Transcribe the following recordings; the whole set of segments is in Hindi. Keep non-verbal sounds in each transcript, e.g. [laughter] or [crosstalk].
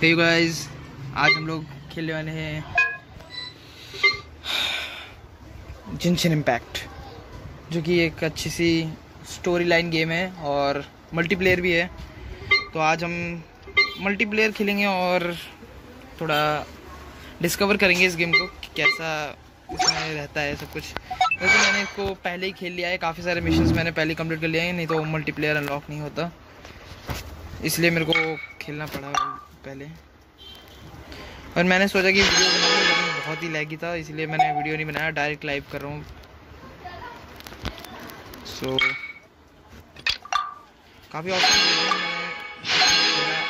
हे गाइस आज हम लोग खेलने वाले हैं जिनशन इम्पैक्ट जो कि एक अच्छी सी स्टोरी लाइन गेम है और मल्टीप्लेयर भी है। तो आज हम मल्टीप्लेयर खेलेंगे और थोड़ा डिस्कवर करेंगे इस गेम को कि कैसा इसमें रहता है सब कुछ। वैसे मैंने इसको पहले ही खेल लिया है, काफ़ी सारे मिशन मैंने पहले कंप्लीट कर लिया है, नहीं तो मल्टीप्लेयर अनलॉक नहीं होता। इसलिए मेरे को खेलना पड़ा। पहले। और मैंने सोचा कि वीडियो लेकिन बहुत ही लैगी था इसलिए मैंने वीडियो नहीं बनाया डायरेक्ट लाइव कर रहा हूँ। सो so, काफ़ी ऑप्शन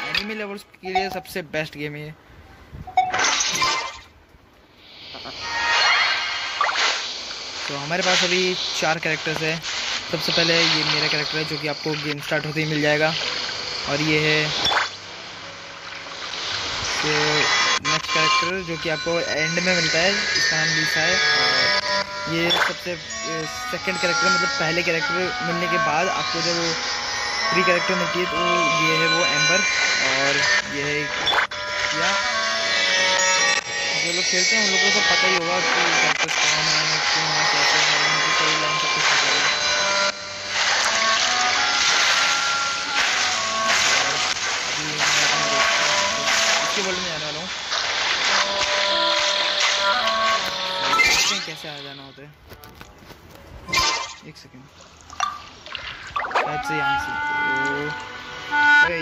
एनिमी लेवल्स के लिए सबसे बेस्ट गेम है तो हमारे पास अभी चार कैरेक्टर्स है। सबसे पहले ये मेरा कैरेक्टर है जो कि आपको गेम स्टार्ट होते ही मिल जाएगा। और ये है तो नेक्स्ट कैरेक्टर जो कि आपको एंड में मिलता है इसका नाम लीसा है। और ये सबसे सेकंड कैरेक्टर मतलब पहले कैरेक्टर मिलने के बाद आपको जब फ्री कैरेक्टर मिलती है तो ये है वो एम्बर और ये है या जो लोग खेलते हैं, उन लोगों को पता ही होगा कि कैरेक्टर कौन है क्यों है, कैसे है। कैसे आ जाना होता है एक सेकेंड से यहाँ से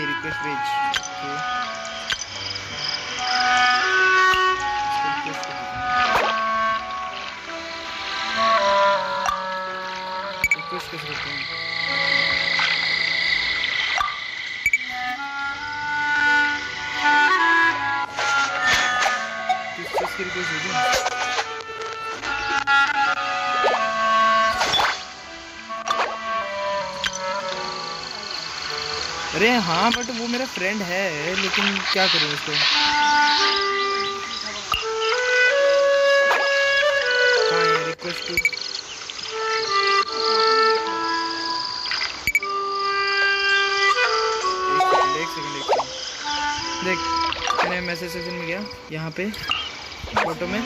रिक्वेस्ट भेज कैसे करते हैं अरे हाँ बट वो मेरा फ्रेंड है, लेकिन क्या करूँ उसको? हाँ रिक्वेस्ट देख मैंने मैसेज सेक्शन में गया यहाँ पे फ़ोटो में।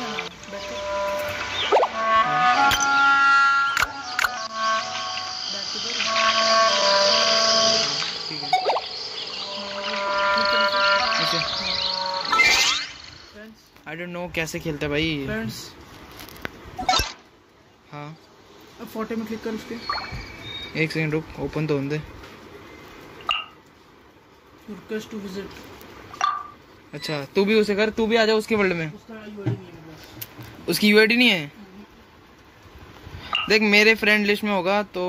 कैसे खेलते हैं भाई? फ्रेंड्स हाँ। अब फ़ोटो में क्लिक कर उसके। एक सेकंड रुक ओपन तो होने रिक्वेस्ट टू विज़िट अच्छा तू भी उसे कर तू भी आ जा उसके वर्ल्ड में। उसका यूआईडी नहीं है मेरे पास। उसकी यूआईडी नहीं है? देख मेरे फ्रेंड लिस्ट में होगा तो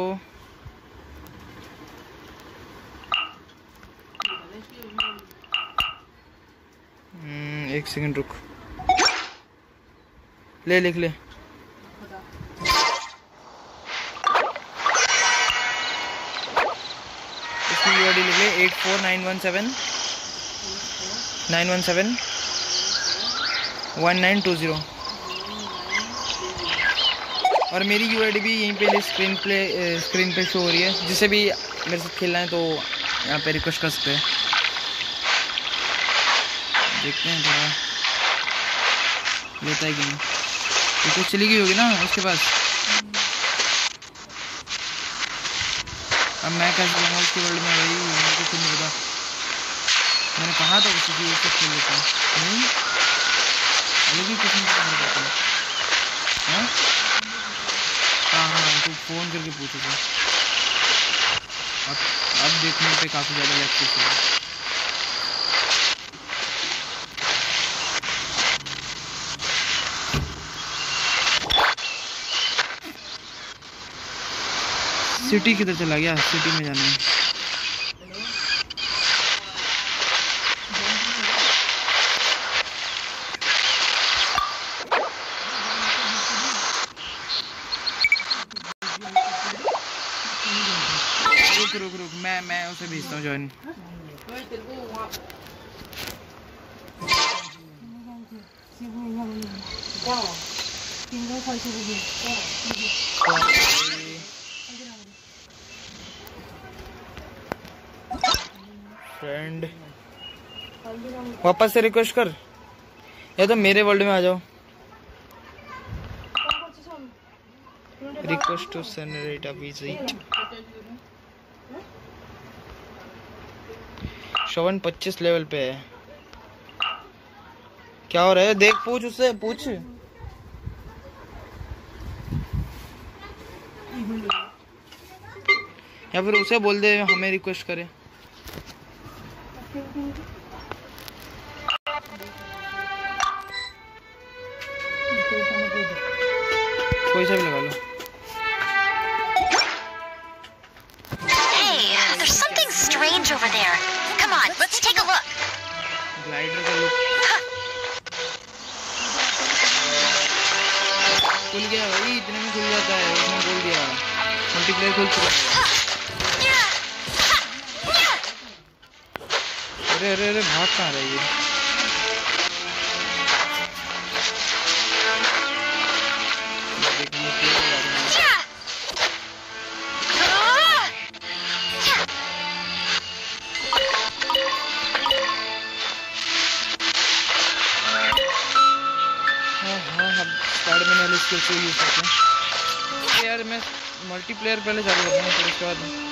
हम्म, एक सेकंड रुक। ले, लिख ले। इसकी लिख ले eight four nine one seven nine one seven one nine two zero और मेरी यू भी यहीं पे स्क्रीन प्ले स्क्रीन पे शो हो रही है। जिसे भी मेरे साथ खेलना है तो यहाँ पे रिक्वेस्ट कर सकते हैं। देखते हैं थोड़ा लेता है कि नहीं? रिक्वेस्ट चली गई होगी ना उसके पास। अब मैं कैसे जाऊँगा उसके वर्ल्ड में भाई? मेरे को खुद नहीं पता। मैंने कहा था उसी की सब खेल लेता हूँ। अलग ही कुछ नहीं पता करता हाँ। हाँ? हाँ तू फ़ोन करके पूछे अब अब देखने पे काफ़ी ज़्यादा लैक्टिस है। सिटी किधर चला गया? सिटी में जाना है रुक रुक रुक, मैं मैं उसे भेजता हूँ ज्वाइन फ्रेंड वापस से रिक्वेस्ट कर। या तो मेरे वर्ल्ड में आ जाओ। Request to generate a visit श्रवण पच्चीस लेवल पे है। क्या हो रहा है? देख, पूछ उससे पूछ। या फिर उसे बोल दे, हमें रिक्वेस्ट करे। कोई सा भी लगा लो Hey, there's something strange over there. Come on, let's take a look. Glider का लुक खुल गया भाई इतने में खुल जाता है उसने बोल दिया मल्टीप्लेयर खुल चुका है अरे अरे अरे भाग कहाँ रही है मल्टीप्लेयर पहले चालू करूँगा फिर उसके बाद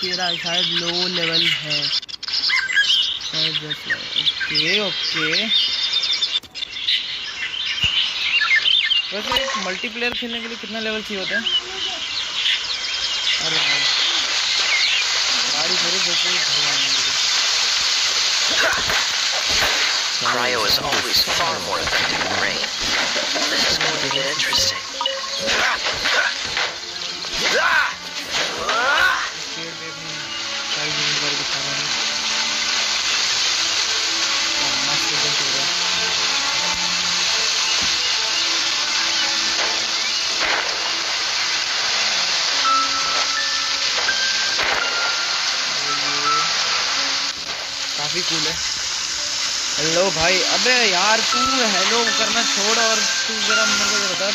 तेरा शायद लो लेवल है ओके ओके वैसे एक मल्टीप्लेयर खेलने के लिए कितना लेवल चाहिए होता है अरे गाड़ी थोड़ी है। Cryo is always far more effective than rain. This is going to get interesting. काफ़ी कूल है। हेलो भाई, अबे यार तू हेलो करना छोड़ और तू जरा मेरे को बता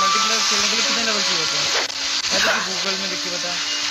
मल्टीप्लेयर खेलने के लिए कितने लेवल चाहिए होते हैं? गूगल में लिख के बता।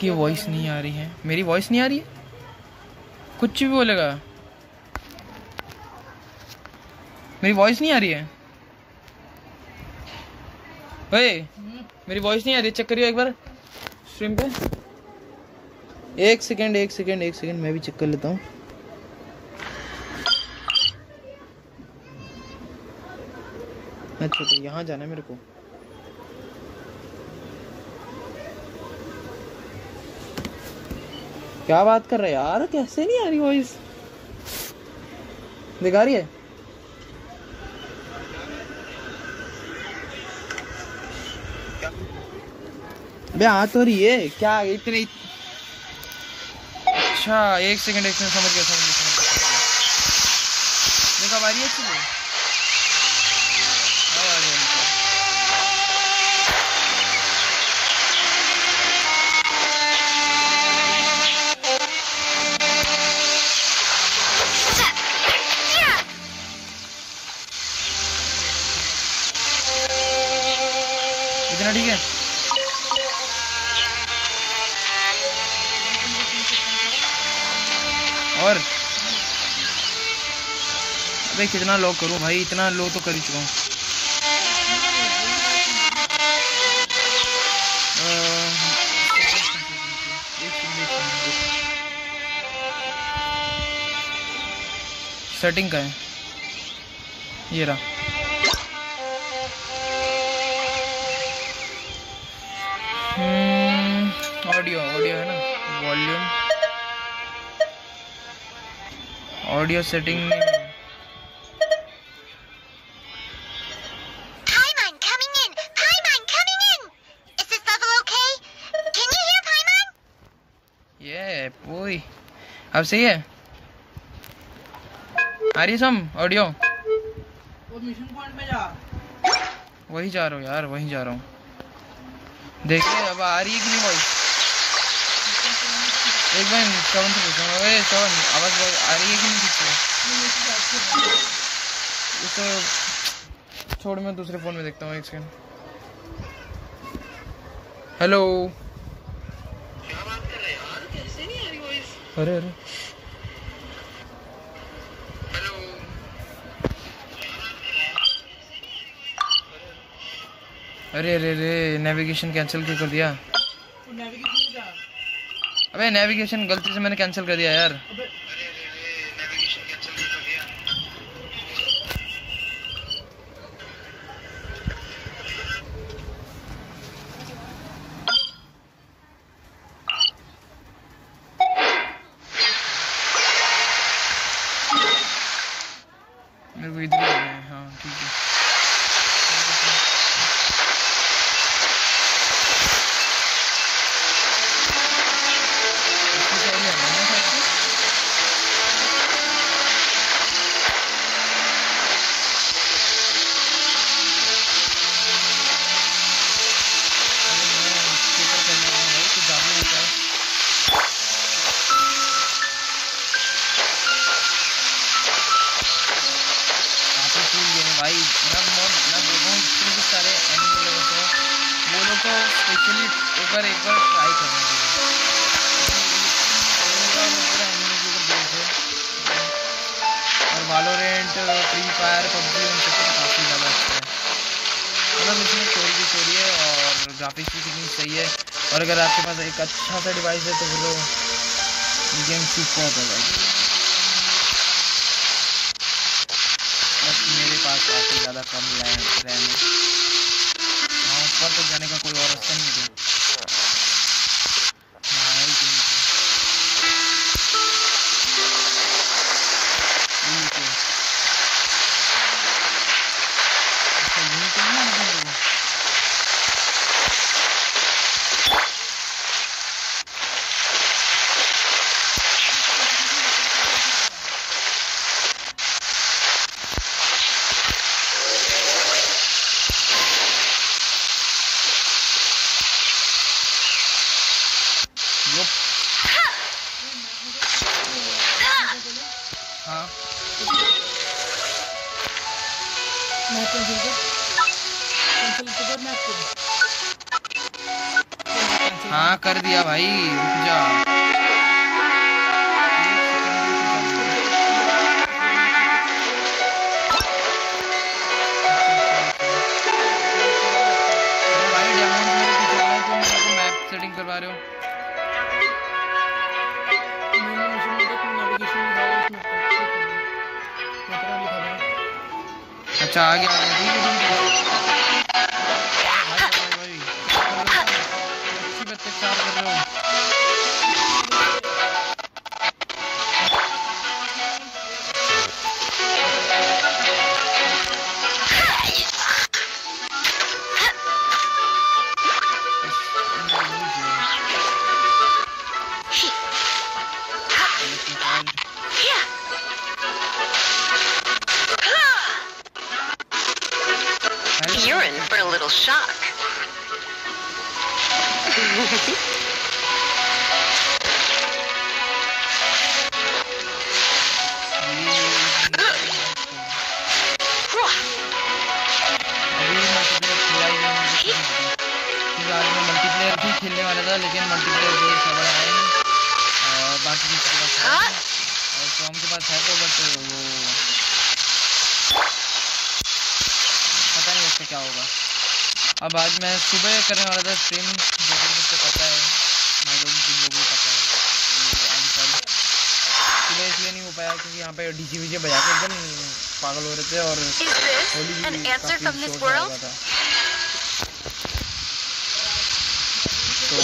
आपकी वॉइस नहीं आ रही है। मेरी वॉइस नहीं आ रही है? कुछ भी बोलेगा। मेरी वॉइस नहीं आ रही है? ओए, मेरी वॉइस नहीं आ रही चेक करियो एक बार। स्ट्रीम पे। एक सेकंड एक सेकंड एक सेकंड मैं भी चेक कर लेता हूँ। अच्छा तो यहाँ जाना है मेरे को। क्या बात कर रहे यार? कैसे नहीं आ रही वॉइस दिखा रही है? बे आ तो रही है। क्या इतने अच्छा एक सेकंड एक सेकंड समझ गया समझ गया देखा गया आ रही है कितना लो करूँ? भाई, इतना लो तो कर ही चुका हूँ। सेटिंग का है? ये रहा। हम्म, ऑडियो ऑडियो है ना? वॉल्यूम ऑडियो सेटिंग में ओए, अब सही है? आ रही सम ऑडियो मिशन पॉइंट में जा वही जा रहा हूँ यार, वही जा रहा हूँ। देखिए, अब आ रही है कि नहीं एक बार श्रवण से पूछूँगा। अरे सवन आवाज़ बहुत, आ रही है कि नहीं ठीक से? तो छोड़, मैं दूसरे फ़ोन में देखता हूँ, एक सेकेंड हेलो अरे अरे। अरे अरे अरे नेविगेशन कैंसिल क्यों कर दिया? अबे नेविगेशन गलती से मैंने कैंसिल कर दिया यार। अबे brother वाला था लेकिन मल्टीप्लेयर खबर आया नहीं और बाकी किसी के पास। और टॉम के पास है तो बट वो पता नहीं उसका क्या होगा। अब आज मैं सुबह करने वाला था स्ट्रीम जो कि मुझे पता है। मैं लोग जिन लोगों को पता है तो सुबह इसलिए नहीं हो पाया क्योंकि यहाँ पे डीजे वीजे बजा के एकदम पागल हो रहे थे और होली भी काफ़ी रहा था। तो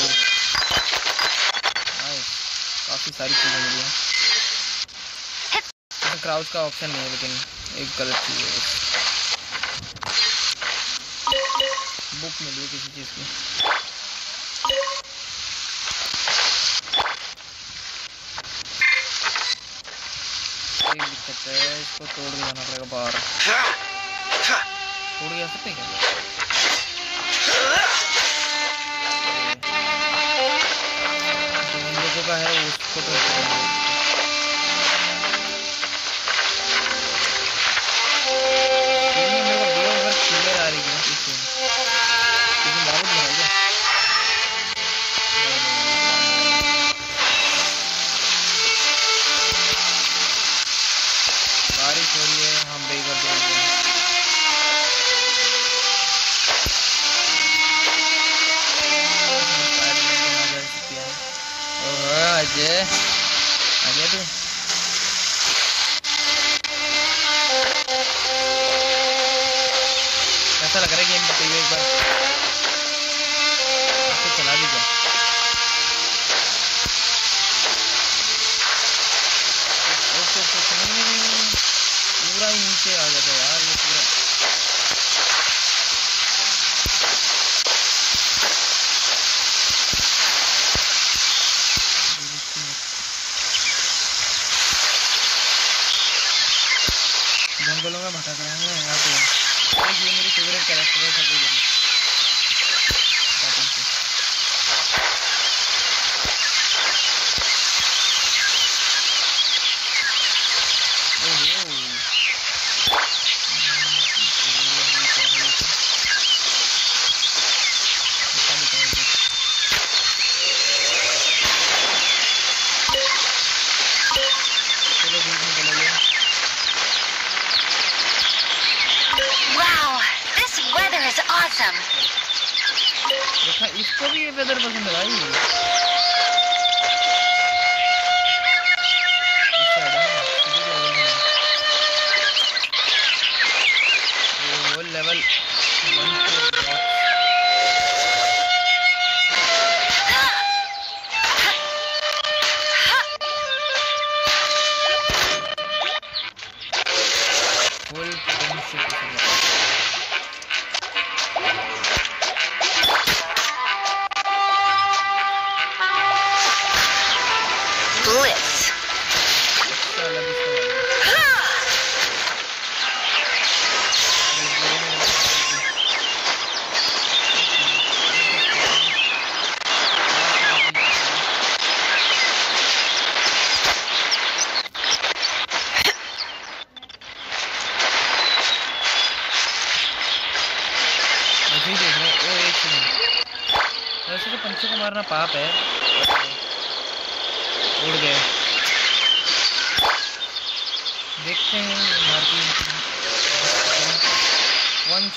nice, काफ़ी सारी चीज़ें मिली हैं। इसमें क्राउच का ऑप्शन नहीं है लेकिन एक गलत चीज़ है। बुक मिली है किसी चीज़ की। इसको तोड़ के जाना पड़ेगा बाहर। तोड़ के जा सकते हैं क्या? है उसको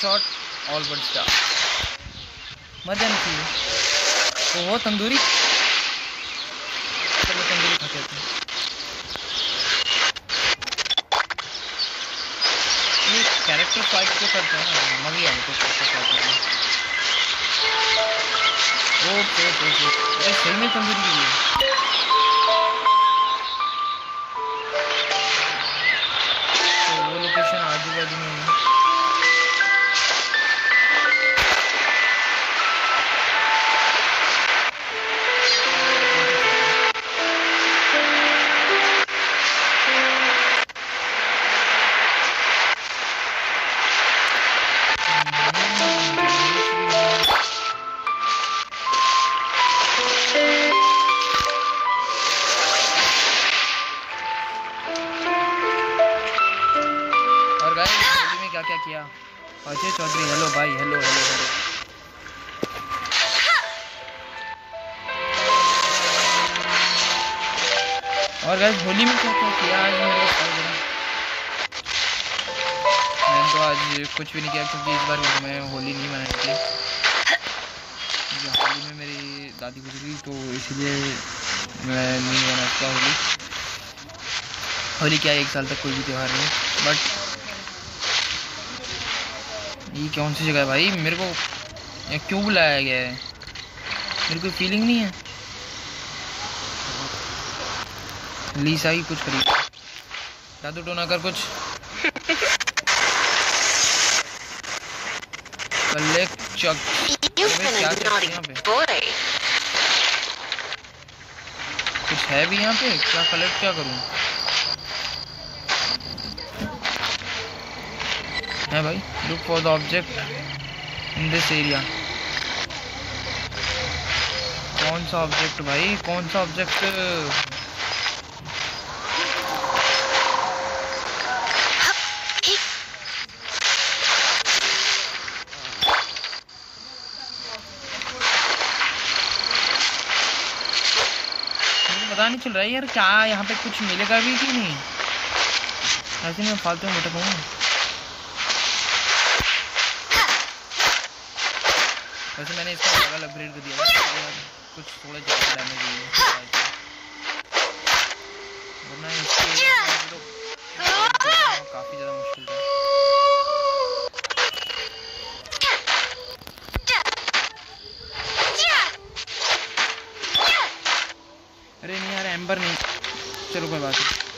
शॉट ऑल बट स्टार मर जानी चाहिए तो वो तंदूरी? चलो तंदूरी खा के हैं। ये कैरेक्टर फाइट जो करते हैं मज़ा आता है कैरेक्टर फाइट में। Okay okay okay. सही में तंदूरी के तो वो लोकेशन आजू बाजू में है। होली क्या है, एक साल तक कोई भी त्यौहार नहीं बट ये कौन सी जगह है भाई? मेरे को क्यों बुलाया गया है? मेरे को फीलिंग नहीं है। लीसा ही कुछ करी जादू टोना कर कुछ। कलेक्ट चक. कुछ है भी यहाँ पे? क्या कलेक्ट क्या करूँ? है भाई. Look for the object in this area कौन सा ऑब्जेक्ट भाई? कौन सा ऑब्जेक्ट पता नहीं चल रहा है यार, क्या यहाँ पे कुछ मिलेगा भी कि नहीं? ऐसे मैं फालतू में भटकूँ वैसे मैंने इसका लेवल अपग्रेड कर दिया है कुछ थोड़ा ज़्यादा डैमेज हुई है वरना इसके तो काफ़ी ज़्यादा मुश्किल था। अरे नहीं यार एम्बर नहीं। चलो कोई बात नहीं।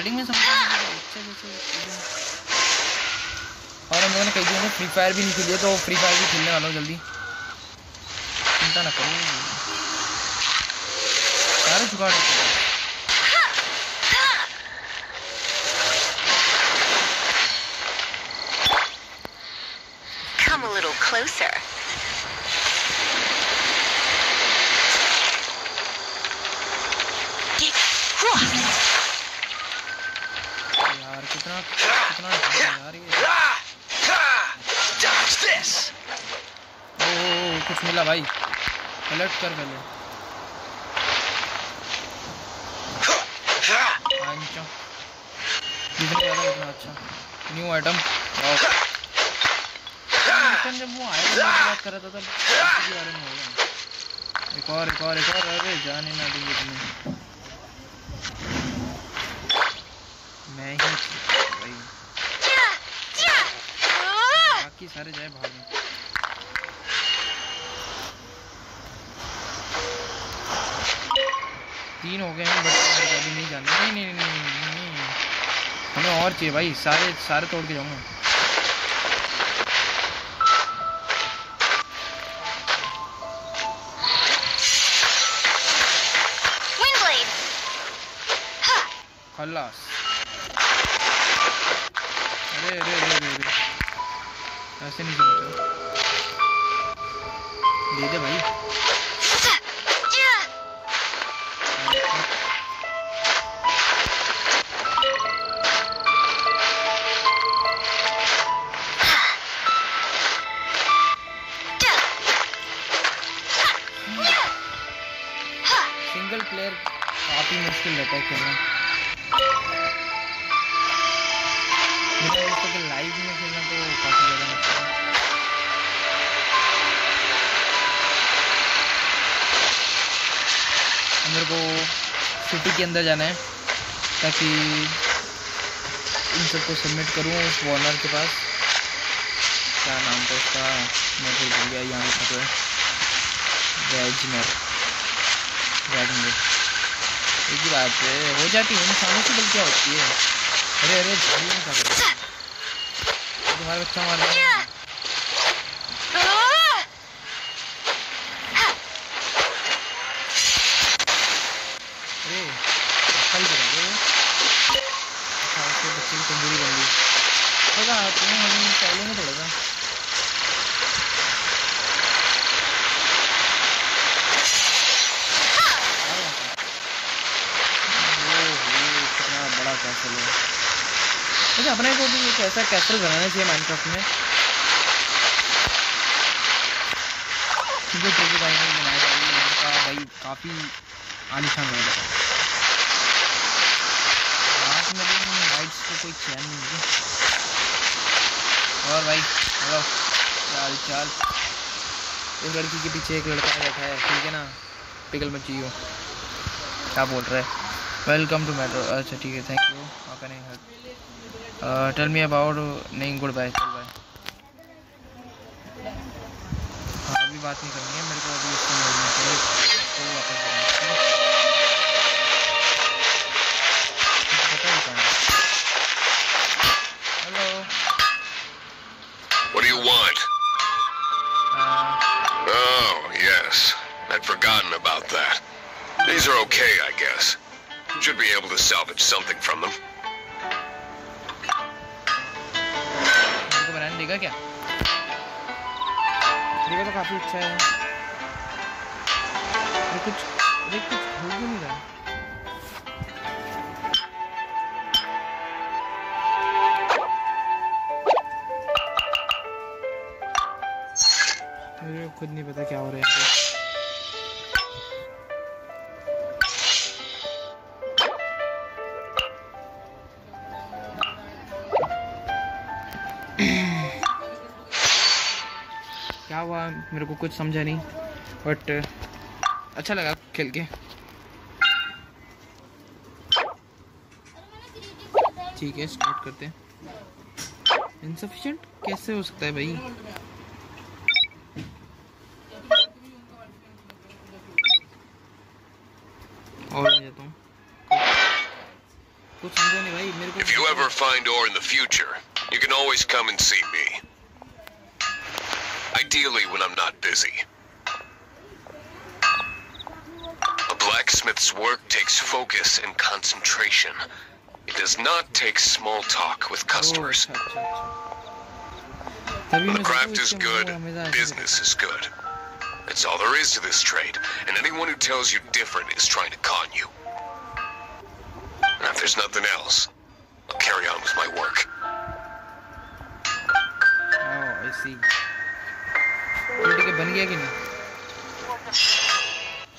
स्टार्टिंग में समझा एकदम। और हम लोगों ने कई दिनों से फ्री फायर भी नहीं खेली है तो फ्री फायर भी खेलने वाला हूँ जल्दी चिंता ना करो सारे जुगाड़ Come a little closer. Get यार कितना कितना ढंग है यार ये Dodge this! ओ, ओ, ओ भाई। कलेक्ट कर पहले। अच्छा जितने उतना अच्छा। न्यू आइटम जब वो आयरन की बात कर रहा था तब उसके बारे में होगा एक और एक और एक और। अरे जाने ना देंगे तुम्हें। मैं ही भाई। बाकी सारे जाए भाग में। तीन हो गए हैं बट अभी नहीं जाना नहीं नहीं, नहीं, नहीं। हमें और चाहिए भाई सारे सारे तोड़ के जाऊँगा अंदर जाना है, ताकि इन सबको सबमिट करूँ उस वॉर्नर के पास। क्या नाम था उसका मैं भूल भूल गया, यहाँ लिखा तो है। वैजनर वैगनर एक ही बात है, हो जाती है, इंसानों से गलतियाँ होती है। अरे अरे झाड़ियों क्या कर रहे तुम्हारा बच्चा मार रहा है अरे कल करेंगे अच्छा उसके बच्चे की तंदूरी बन गई होगा तुम्हें हमें पहले में पड़ेगा ओहो, कितना बड़ा कैसल है अच्छा अपने को भी एक ऐसा कैसल बनाना चाहिए माइनक्राफ्ट में। जो भाई बनाया उनका भाई काफ़ी आलिशान बना को कोई चैन नहीं है और भाई, हेलो हाल चाल? इस लड़की के पीछे एक लड़का बैठा है, ठीक है ना? पिघल मत जियो क्या बोल रहा है? वेलकम टू मेट्रो अच्छा ठीक है thank you how help tell me about नहीं गुड बाय चल बाय हाँ अभी बात नहीं करनी है मेरे को अभी इसको मिलना है इसको वापस करना है बता देता हूँ hello What do you want? Oh, yes. I'd forgotten about that. These are okay, I guess. Should be able to salvage something from them. देगा क्या? देखा तो काफ़ी अच्छा है। ये कुछ ये कुछ हो भी नहीं रहा। मुझे खुद नहीं पता क्या हो रहा है। मेरे को कुछ समझा नहीं बट अच्छा लगा खेल के। ठीक है स्टार्ट करते हैं। इनसफिशिएंट कैसे हो सकता है भाई? और आ जाता हूँ। कुछ समझा नहीं भाई मेरे को If you ever find ore in the future, you can always come and see me. ideally when I'm not busy. A blacksmith's work takes focus and concentration. It does not take small talk with customers. When the craft is good, business is good. That's all there is to this trade, and anyone who tells you different is trying to con you. And if there's nothing else, I'll carry on with my work. Oh, I see. तो ठीक है बन गया कि नहीं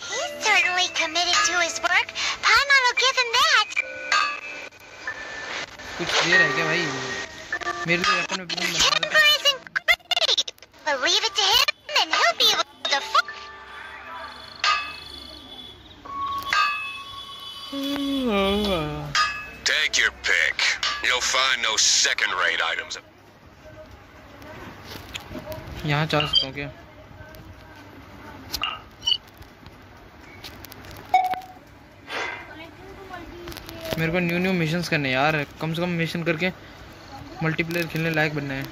He's certainly committed to his work. Paimon will give him that. कुछ देर है क्या भाई मेरे लिए वेपन वेपन His बना temper isn't great, but leave it to him and he'll be able to. F- देता Take your pick. You'll find no second-rate items. यहाँ जा सकता हूँ क्या मेरे को न्यू न्यू मिशंस करने यार। कम से कम मिशन करके मल्टीप्लेयर खेलने लायक बनना है।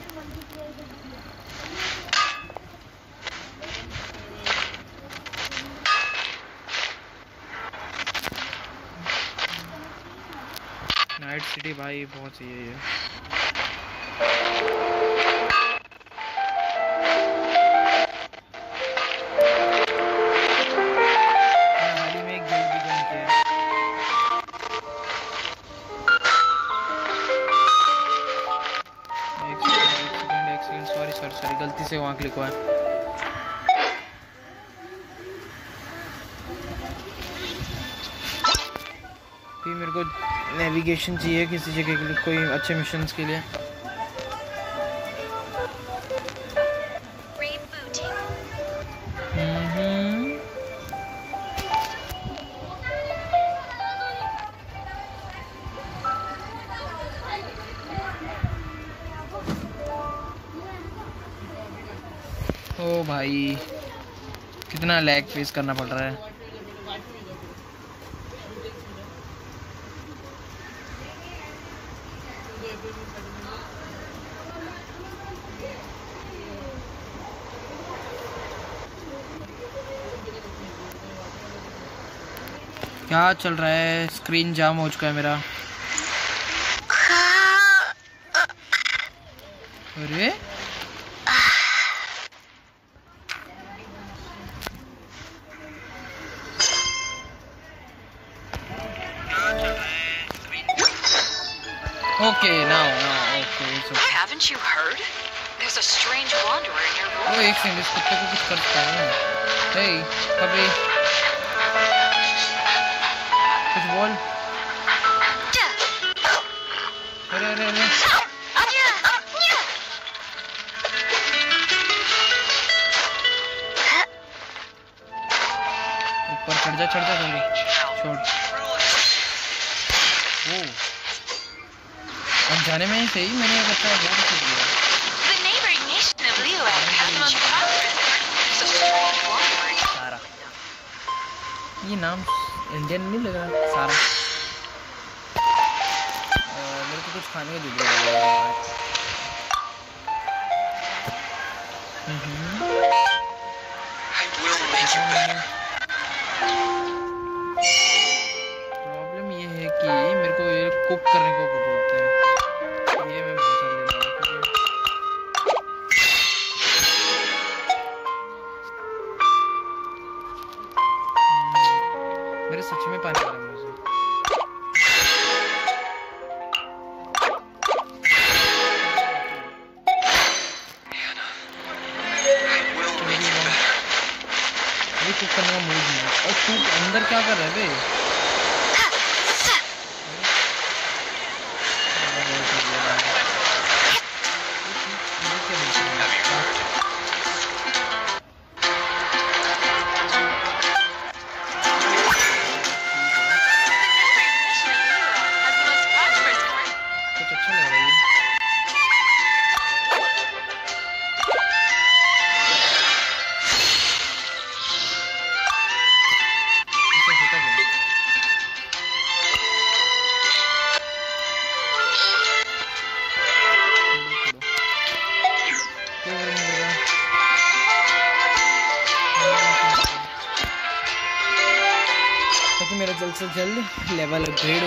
नाइट सिटी भाई, बहुत सही है ये। नेविगेशन चाहिए किसी जगह के लिए कोई अच्छे मिशन के लिए? हम्म। ओ भाई कितना लैग फेस करना पड़ रहा है। क्या चल रहा है स्क्रीन जाम हो चुका है मेरा अरे Okay, now, now, okay, it's okay. Haven't you heard? There's a strange wanderer in your room. Oh, एक सेकंड इस कुत्ते को कुछ करता है। Hey, कभी बोल। अरे अरे अरे। ऊपर चढ़ जा चढ़ जा जल्दी। छोड़। ओ। अब जाने में ही सही, मैंने एक अच्छा बोर्ड खरीद लिया ये नाम इंडियन नहीं लग रहा सारा। मेरे को कुछ खाने का जुड़ रहा है। हम्म। लेवल अपग्रेड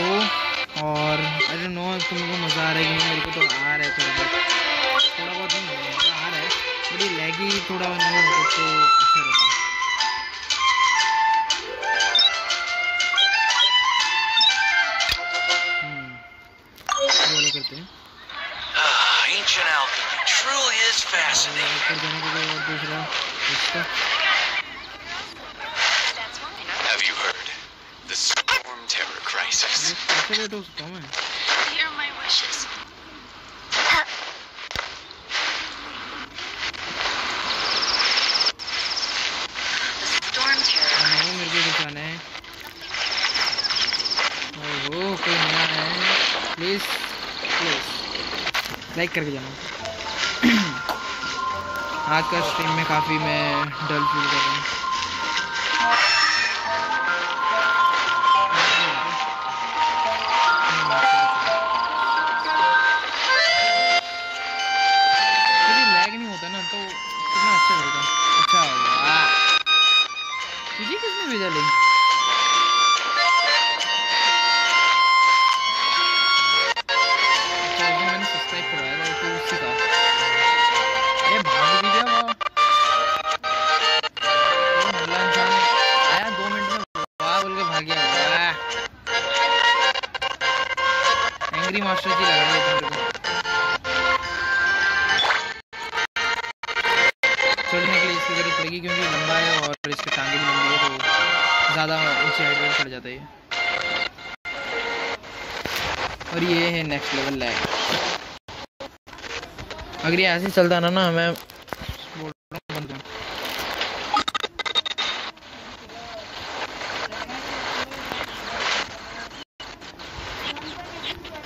ऐसे चलता रहा ना मैं कर।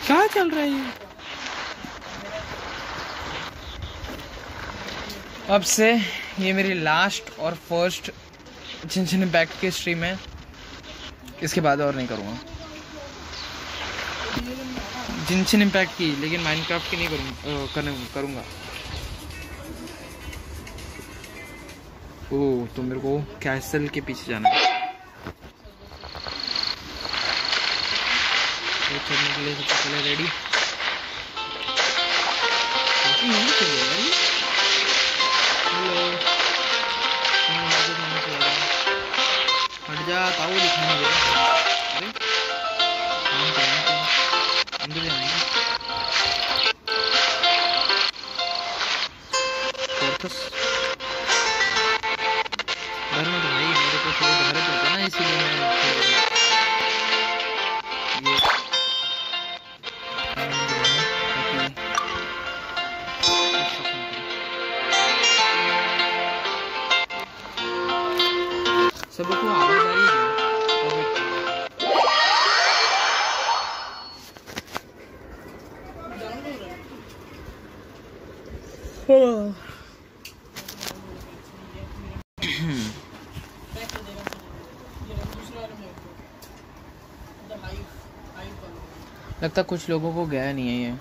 क्या चल रहा है अब से ये मेरी लास्ट और फ़र्स्ट चिंचन इम्पैक्ट की स्ट्रीम है, इसके बाद और नहीं करूँगा। जिनचिन इम्पैक्ट की, लेकिन माइनक्राफ्ट की नहीं करने, करूँगा। ओह तो मेरे को कैसल के पीछे जाना है। तो चलने के लिए सबसे पहले रेडी लगता कुछ लोगों को गया नहीं है ये।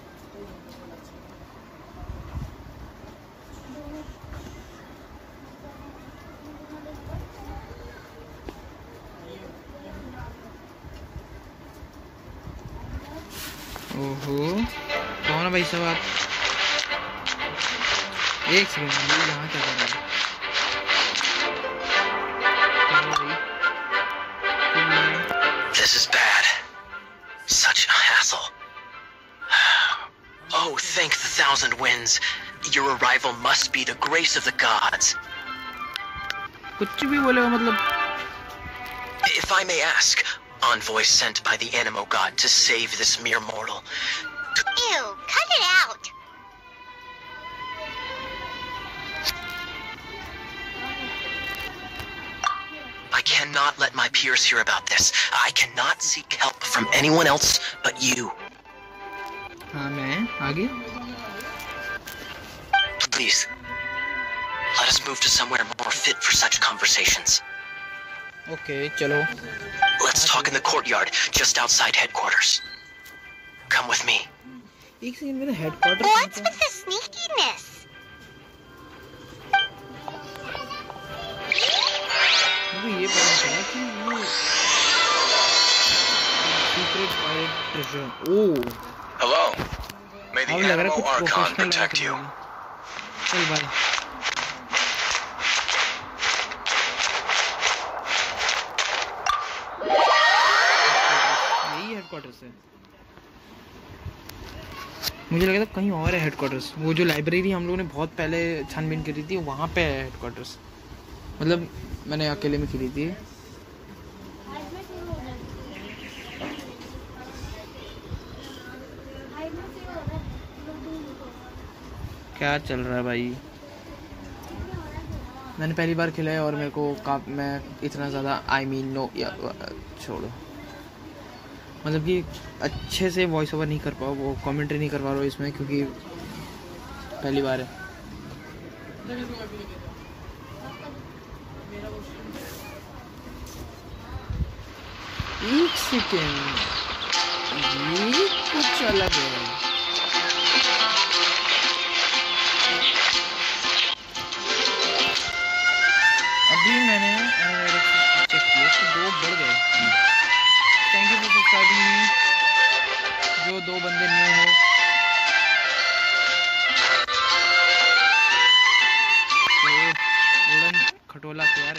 ओहो, कौन है भाई आप? एक second your arrival must be the grace of the gods. If I may ask, envoy sent by the Animo God to save this mere mortal. Ew, cut it out! I cannot let my peers hear about this. I cannot seek help from anyone else but you. conversations. Okay, chalo. Let's talk in the courtyard, just outside headquarters. Come with me. What's with the sneakiness? Oh. Hello. May the animal archon protect you. Chal. है मुझे लगा था कहीं और है हेडक्वार्टर्स वो जो लाइब्रेरी हम लोगों ने बहुत पहले छानबीन करी थी, वहाँ पे है हेडक्वार्टर्स मतलब मैंने अकेले में खरीदी थी क्या चल रहा है भाई? मैंने पहली बार खेला है और मेरे को का मैं इतना ज़्यादा आई मीन नो या छोड़ो। मतलब कि अच्छे से वॉइस ओवर नहीं कर पाओ, वो कमेंट्री नहीं कर पा रहा इसमें, क्योंकि पहली बार है। एक सेकेंड कुछ अलग है। अभी मैंने चेक किया दो बढ़ गए। Thank you for subscribing me जो दो बंदे न्यू हो। तो खटोला तो यार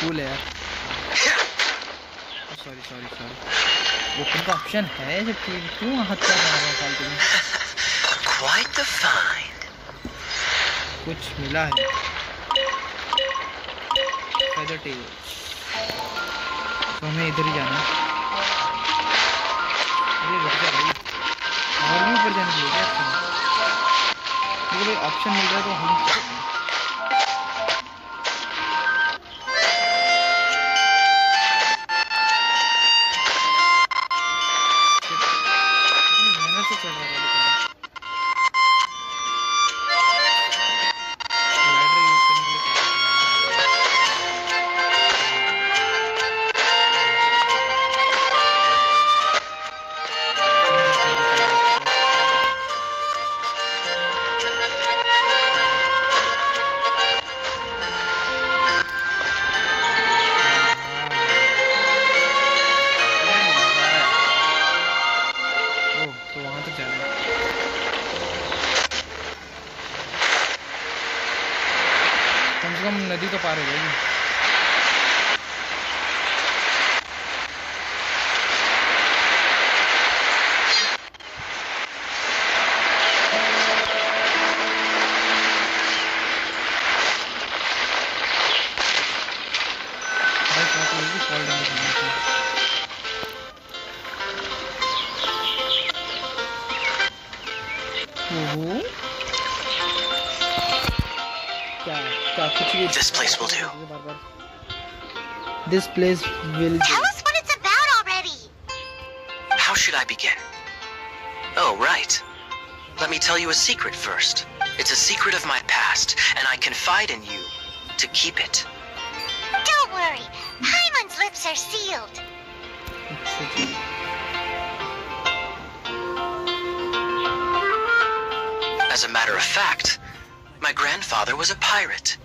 कूल है यार। सॉरी सॉरी सॉरी ओपन का ऑप्शन है जब क्यों क्यों हाथ क्या मार रहा है फालतू में? Quite the find. कुछ मिला है। फेदर टेल तो हमें इधर ही जाना है। अरे रुक जा भाई। और भी ऊपर जाने के लिए ऑप्शन ऑप्शन मिल रहा है तो हम place will Tell us what it's about already! How should I begin? Oh, right. Let me tell you a secret first. It's a secret of my past, and I confide in you to keep it. Don't worry. Paimon's lips are sealed. As a matter of fact, my grandfather was a pirate.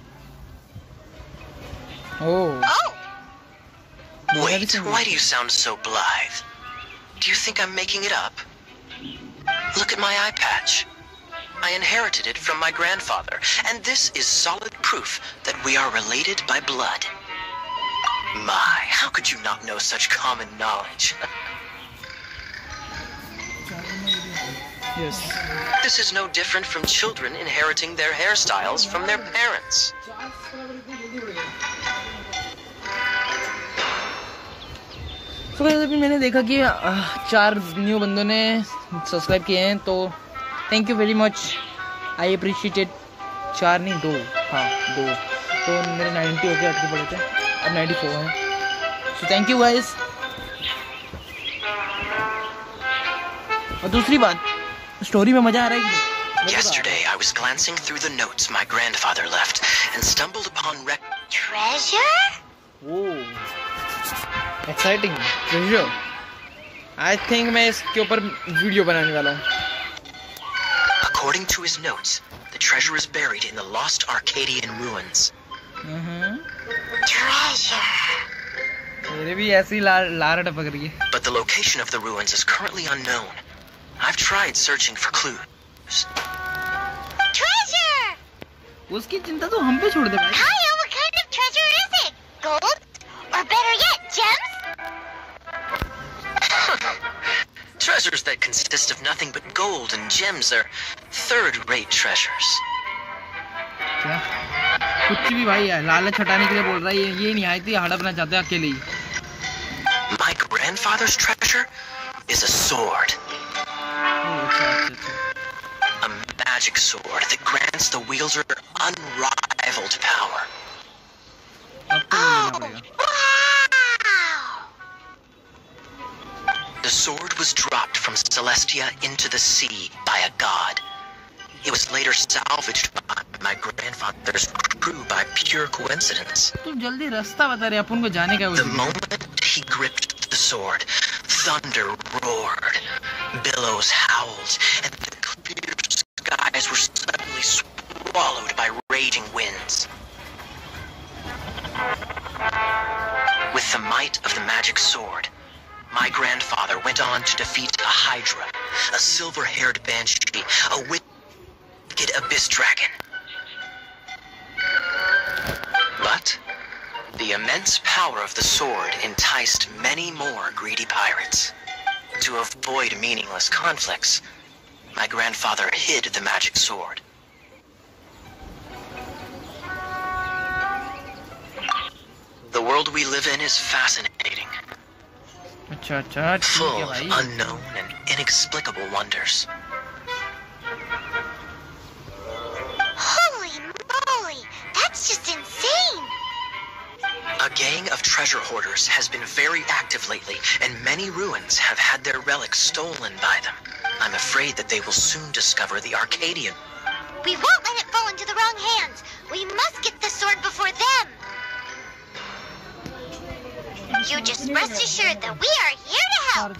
Oh. oh. Wait, why do you sound so blithe? Do you think I'm making it up? Look at my eye patch. I inherited it from my grandfather, and this is solid proof that we are related by blood. My, how could you not know such common knowledge? Yes This is no different from children inheriting their hairstyles from their parents. तो guys, अभी मैंने देखा कि चार न्यू बंदों ने सब्सक्राइब किए हैं तो thank you very much I appreciate it चार नहीं दो हाँ दो तो मेरे 90 हो गए अटके पड़े थे. अब 94 हैं. सो थैंक यू गाइस और दूसरी बात स्टोरी में मज़ा आ रहा है कि तो Yesterday, I was glancing through the notes my grandfather left and stumbled upon rec- treasure? है। Oh exciting treasure I think मैं इसके ऊपर वीडियो बनाने वाला हूँ According to his notes, the treasure is buried in the lost Arcadian ruins. Hmm Treasure. मेरे भी ऐसी ला, लार टपक रही है But the location of the ruins is currently unknown. I've tried searching for clues. Treasure! उसकी चिंता तो हम पे छोड़ दे भाई Kaya, what kind of treasure is it? Gold? Or better yet, gems? Treasures [laughs] that consist of nothing but gold and gems are third-rate treasures. क्या कुछ भी भाई है लालच हटाने के लिए बोल रहा है ये ये नहीं आई थी हड़पना चाहते हैं अकेले ही My grandfather's treasure is a sword. ओह, अच्छा अच्छा अच्छा A magic sword that grants the wielder unrivaled power. The sword was dropped from Celestia into the sea by a god. It was later salvaged by my grandfather's crew by pure coincidence. The moment he gripped the sword, thunder roared, billows howled, and the clear skies were suddenly swallowed by raging winds. With the might of the magic sword, my grandfather went on to defeat a Hydra, a silver haired banshee, a wicked abyss dragon. But the immense power of the sword enticed many more greedy pirates. To avoid meaningless conflicts, my grandfather hid the magic sword The world we live in is fascinating, अच्छा अच्छा ठीक full है of भाई unknown and inexplicable wonders. Holy moly! That's just insane! A gang of treasure hoarders has been very active lately, and many ruins have had their relics stolen by them. I'm afraid that they will soon discover the Arcadian. We won't let it fall into the wrong hands. We must get the sword before them. You just rest assured that we are here to help.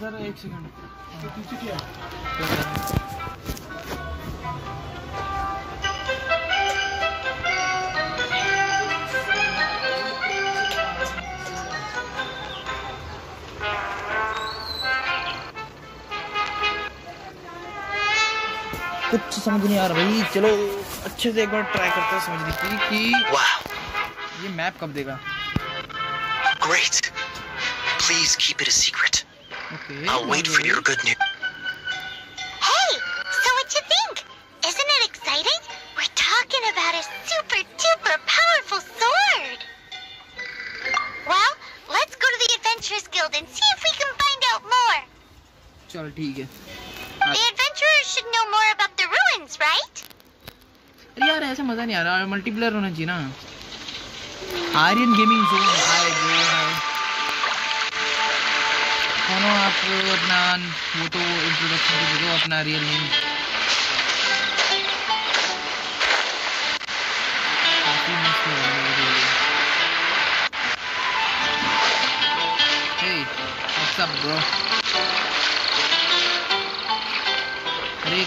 कुछ समझ नहीं आ रहा भाई। चलो अच्छे से एक बार ट्राई करते हैं समझने की कि ये मैप कब देगा? great. Please keep it a secret. Okay I'll wait for your good news. Hey, so what you think? Isn't it exciting? We're talking about a super duper powerful sword. Well, let's go to the Adventurers Guild and see if we can find out more. चल ठीक है The adventurers should know more about the ruins, right? अरे यार ऐसे मजा नहीं आ रहा मल्टीप्लेयर होना चाहिए ना Aryan gaming zone hi bro hi कौन हो आप अपना वो तो इंट्रोडक्शन तो दे अपना रियल नेम काफ़ी up, अरे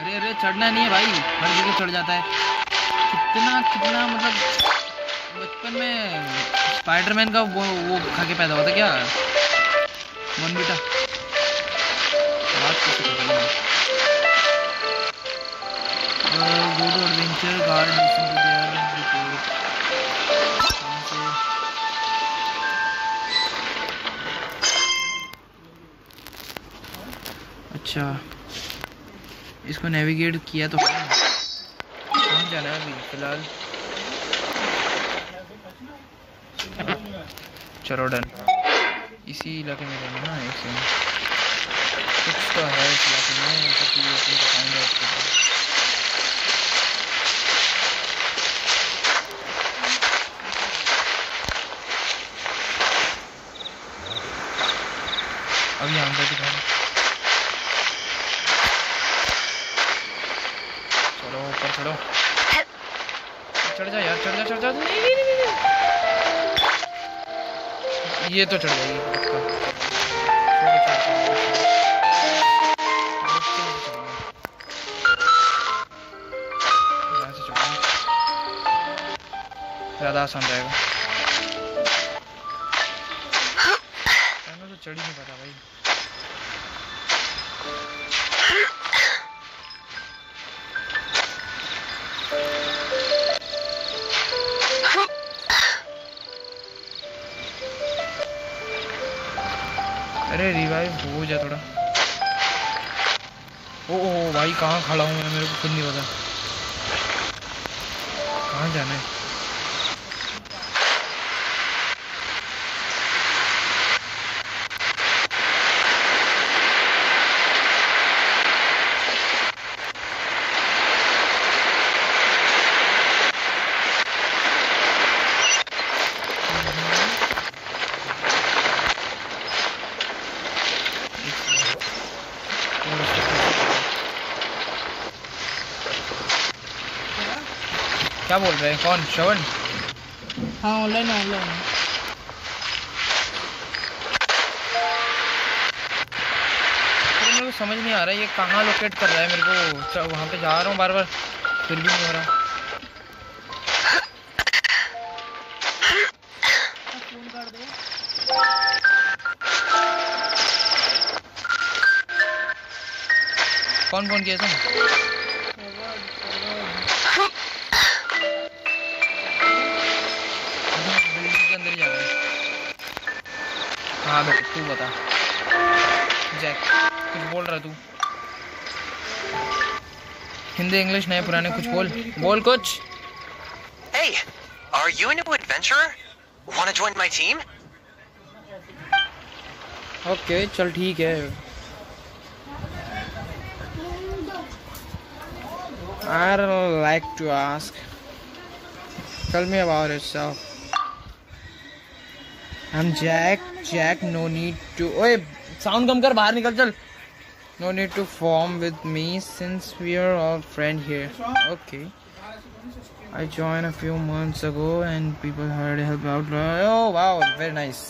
अरे अरे चढ़ना नहीं है भाई। हर जगह चढ़ जाता है। कितना कितना मतलब बचपन में स्पाइडरमैन का वो वो खा के पैदा था क्या? मन बेटा। अच्छा। इसको नेविगेट किया तो कहाँ जाना है अभी, फ़िलहाल? चलो डन इसी इलाके में रहना ना, एक सेकंड कुछ तो है इस इलाके में ये तो चढ़ जाएगी। ज़्यादा आसान रहेगा रिवाइव हो जा थोड़ा। ओ ओ, भाई, कहाँ खड़ा हूँ मैं? मेरे को खुद नहीं पता। कहाँ जाना है क्या बोल रहे हैं कौन श्रवण हाँ ऑनलाइन ऑनलाइन मेरे को समझ नहीं आ रहा ये कहाँ लोकेट कर रहा है मेरे को? वहाँ पे जा रहा हूँ बार बार फिर भी नहीं हो रहा। फ़ोन कौन कौन किया हिंदी इंग्लिश नए पुराने कुछ बोल बोल कुछ Hey, are you a new adventurer? Want to join my team? Okay चल ठीक है I'd like to ask tell me about yourself I'm Jack Jack no need to ओए साउंड कम कर बाहर निकल चल No need to form with me since we are all friend here. Okay. I joined a few months ago and people heard help out. Oh wow, very nice.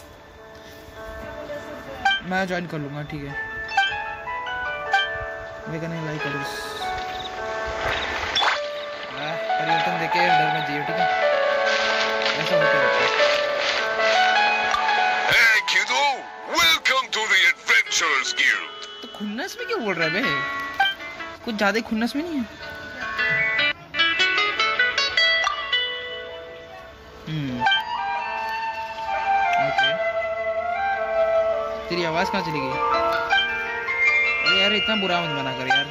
मैं ज्वाइन कर लूँगा ठीक है लेकिन नहीं लाइक अदर्स परिवर्तन देखे डर मत जियो ठीक है ऐसा होता रहता है खुन्नस में क्यों बोल रहा है बे? कुछ ज़्यादा ही खुन्नस में नहीं है। हम्म। तेरी आवाज़ कहाँ चली गई? अरे यार इतना बुरा मत बना कर यार।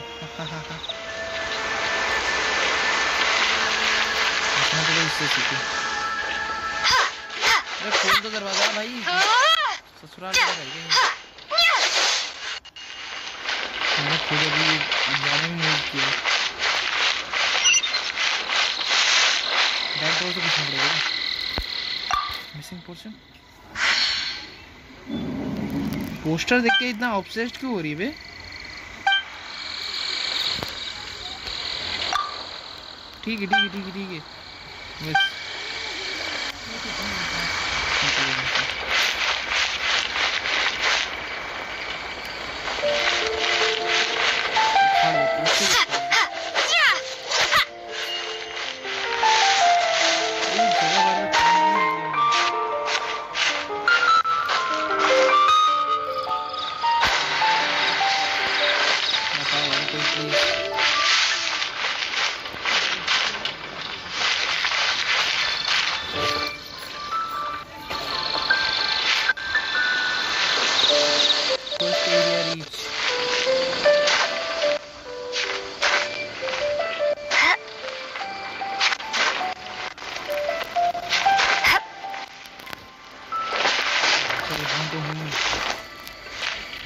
तो खोल दो दरवाज़ा भाई। ससुराल भाई कहीं मैंने खुद अभी जाने में मूव किया। बैक से कुछ पड़ेगा। मिसिंग पोर्शन पोस्टर देख के इतना ऑब्सेस्ड क्यों हो रही है ठीक है ठीक है ठीक है ठीक है।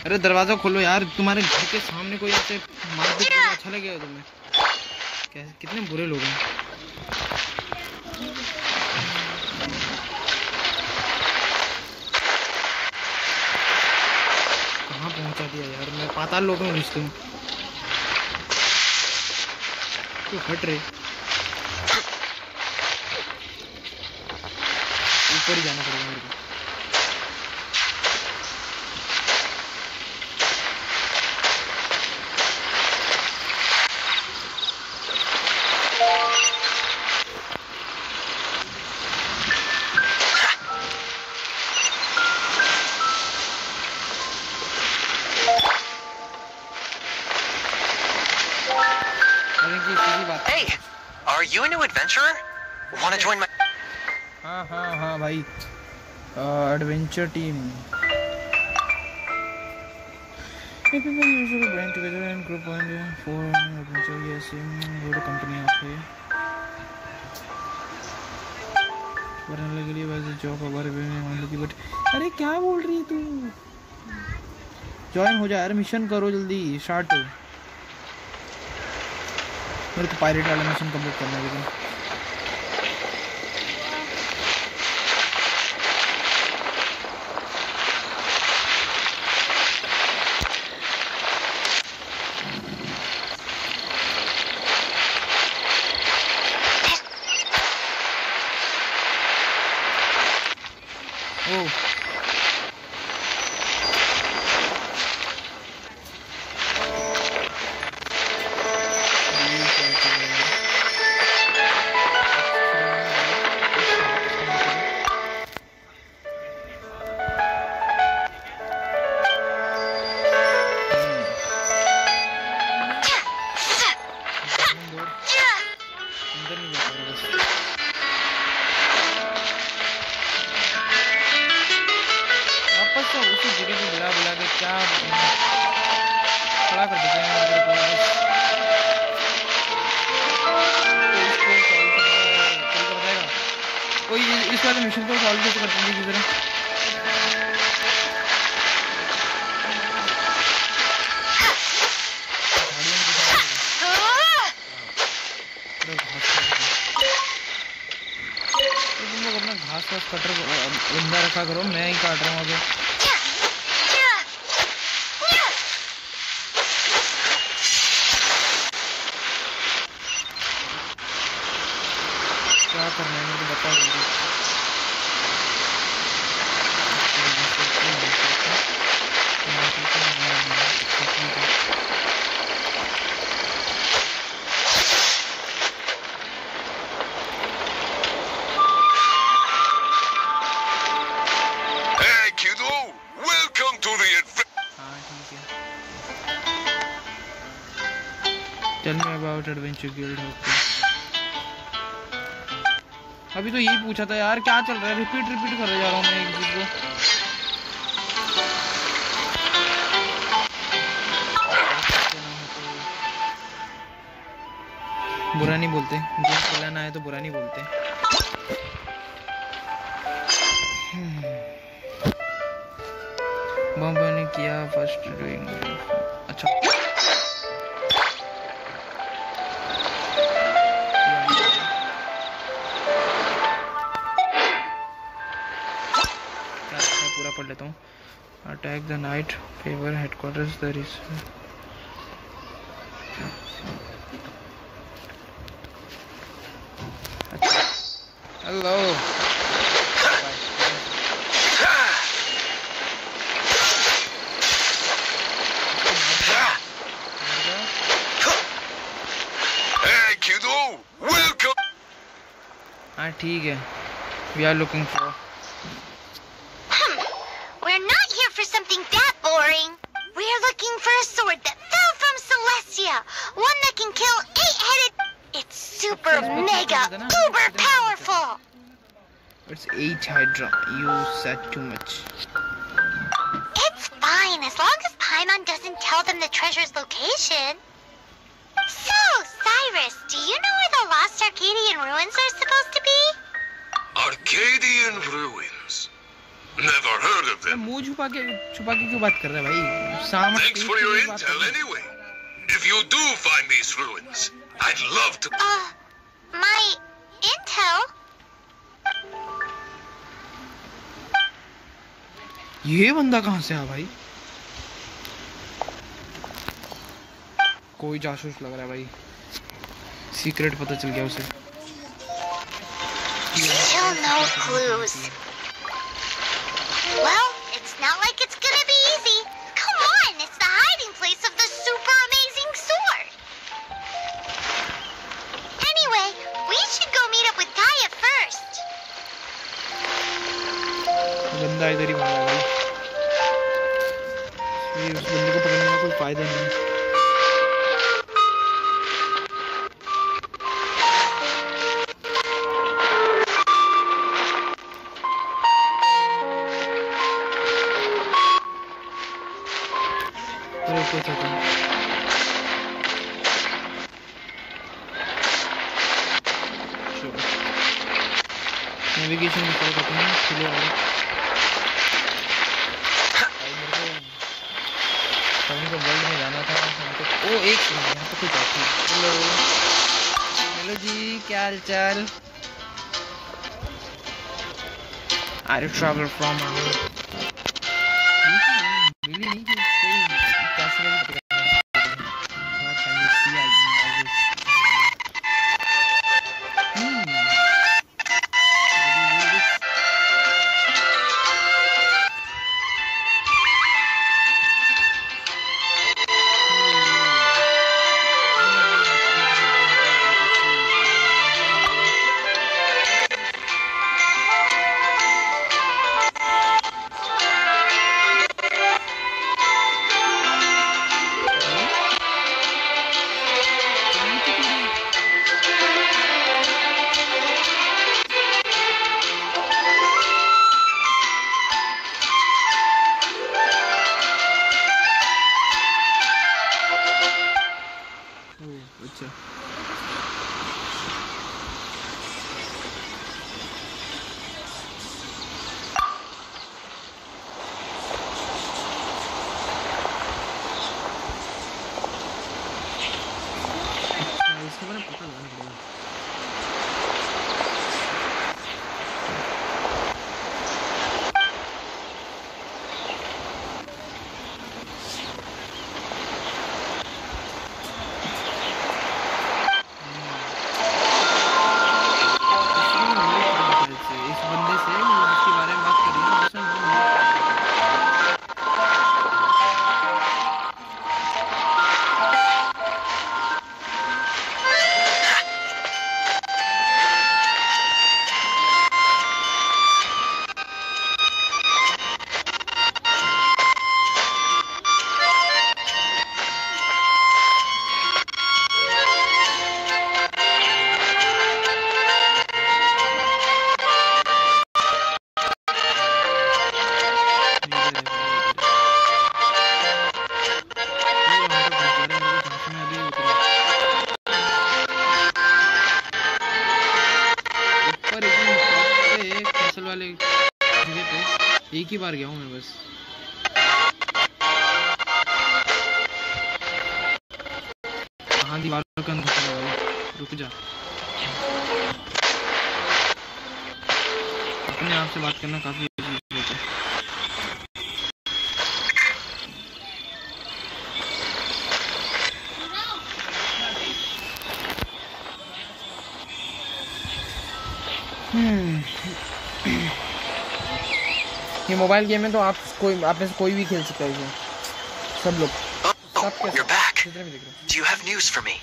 अरे दरवाज़ा खोलो यार। तुम्हारे घर के सामने कोई ऐसे मारपीट करना अच्छा। लगेगा तुम्हें? कैसे कितने बुरे लोग हैं। कहाँ पहुँचा दिया यार? मैं पाताल लोग में घुसता हूँ। क्यों हट रहे ऊपर ही जाना पड़ेगा मेरे को। Adventure team Hey, people usually band together and group one uh, for adventure. Yes, go to company okay. बनाने के लिए वैसे जॉब हमारे मान लो कि बट अरे क्या बोल रही है तू ज्वाइन हो जा यार मिशन करो जल्दी स्टार्ट मेरे को पायरेट वाला मिशन कंप्लीट करना है लेकिन क्या खड़ा कर देते हैं मेरे को बस। तो इसको solve करना कोई कर देगा इस- वाले मिशन को सॉल्व कैसे करते हैं जी जरा घास काट तो तुम लोग अपना घास वास कटर गंदा रखा करो मैं ही काट रहा हूँ आगे एडवेंचर गिल्ड ओके अभी तो यही पूछा था यार, क्या चल रहा है? रिपीट रिपीट कर जा रहा हूँ मैं एक चीज़ को। बुरा नहीं बोलते। जो खिलाना है तो बुरा नहीं बोलते। बॉम्बे ने किया first doing Attack the night favour headquarters the is hello Hey, kiddo! Welcome! हाँ ठीक है we are looking for It's at Hydra you said too much It's fine as long as Paimon doesn't tell them the treasure's location. So, Cyrus, do you know where the lost Arcadian ruins are supposed to be? Arcadian ruins. Never heard of them. मुंह छुपा के छुपा के क्यों बात कर रहा है भाई सामने Thanks for your intel anyway. If you do find these ruins, I'd love to. Uh, ये बंदा कहाँ से आ भाई? कोई जासूस लग रहा है भाई। सीक्रेट पता चल गया उसे। एक मिनट यहाँ पे कुछ आती हेलो हेलो जी क्या हाल चाल? आर यू ट्रैवल फ्रॉम मिली नहीं कि कोई कैसे मोबाइल गेम है तो आप कोई आप में से कोई भी खेल सकता है इसे सब लोग Oh, सब के you're सब back. जितने भी देख रहे Do you have news for me?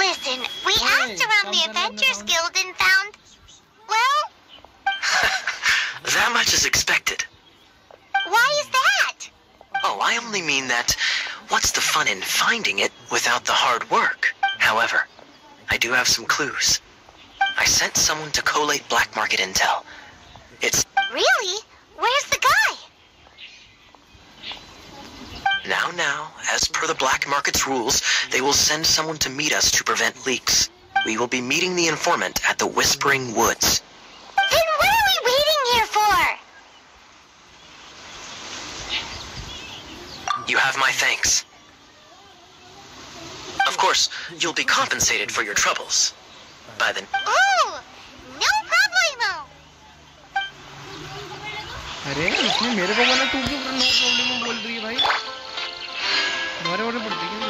Listen, we Hey, asked around the come down, Adventures down. Guild and found. Well, [laughs] That much is expected. why is that? Oh, I only mean that what's the fun in finding it without the hard work? However, I do have some clues. I sent someone to collate black market intel. It's Really? Where's the guy? now, now, as per the black market's rules, they will send someone to meet us to prevent leaks. We will be meeting the informant at the Whispering Woods. Then what are we waiting here for? You have my thanks. Of course, you'll be compensated for your troubles. By the Ooh, अरे इसने मेरे को बोला, तू क्यों नो प्रॉब्लम बोल रही है भाई। दोबारा ऑर्डर पड़ती है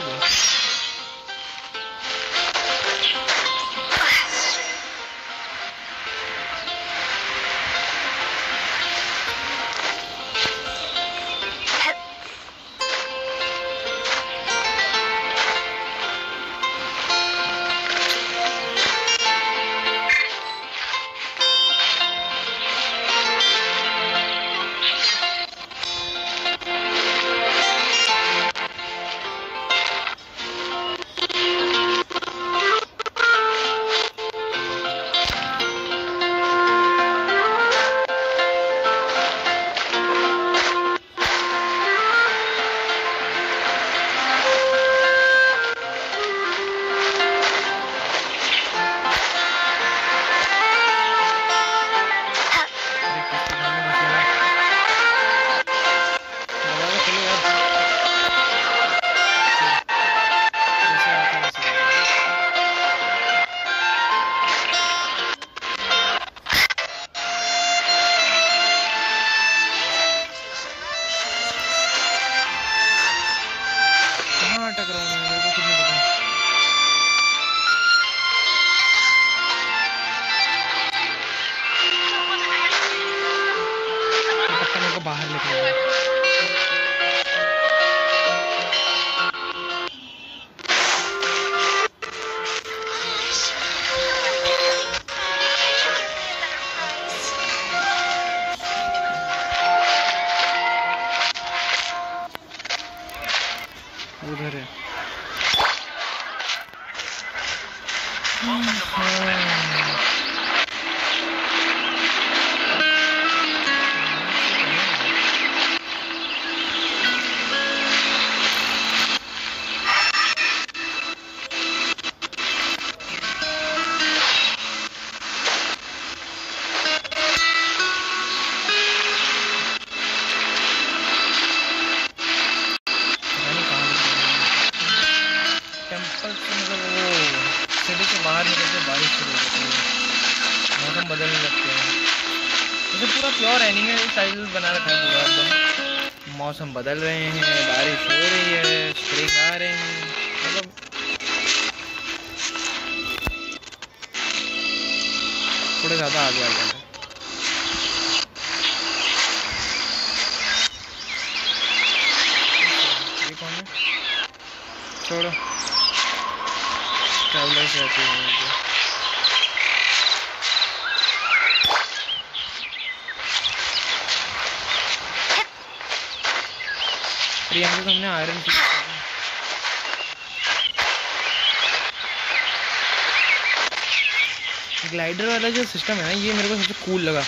ग्लाइडर वाला जो सिस्टम है ना, ये मेरे को सबसे कूल लगा।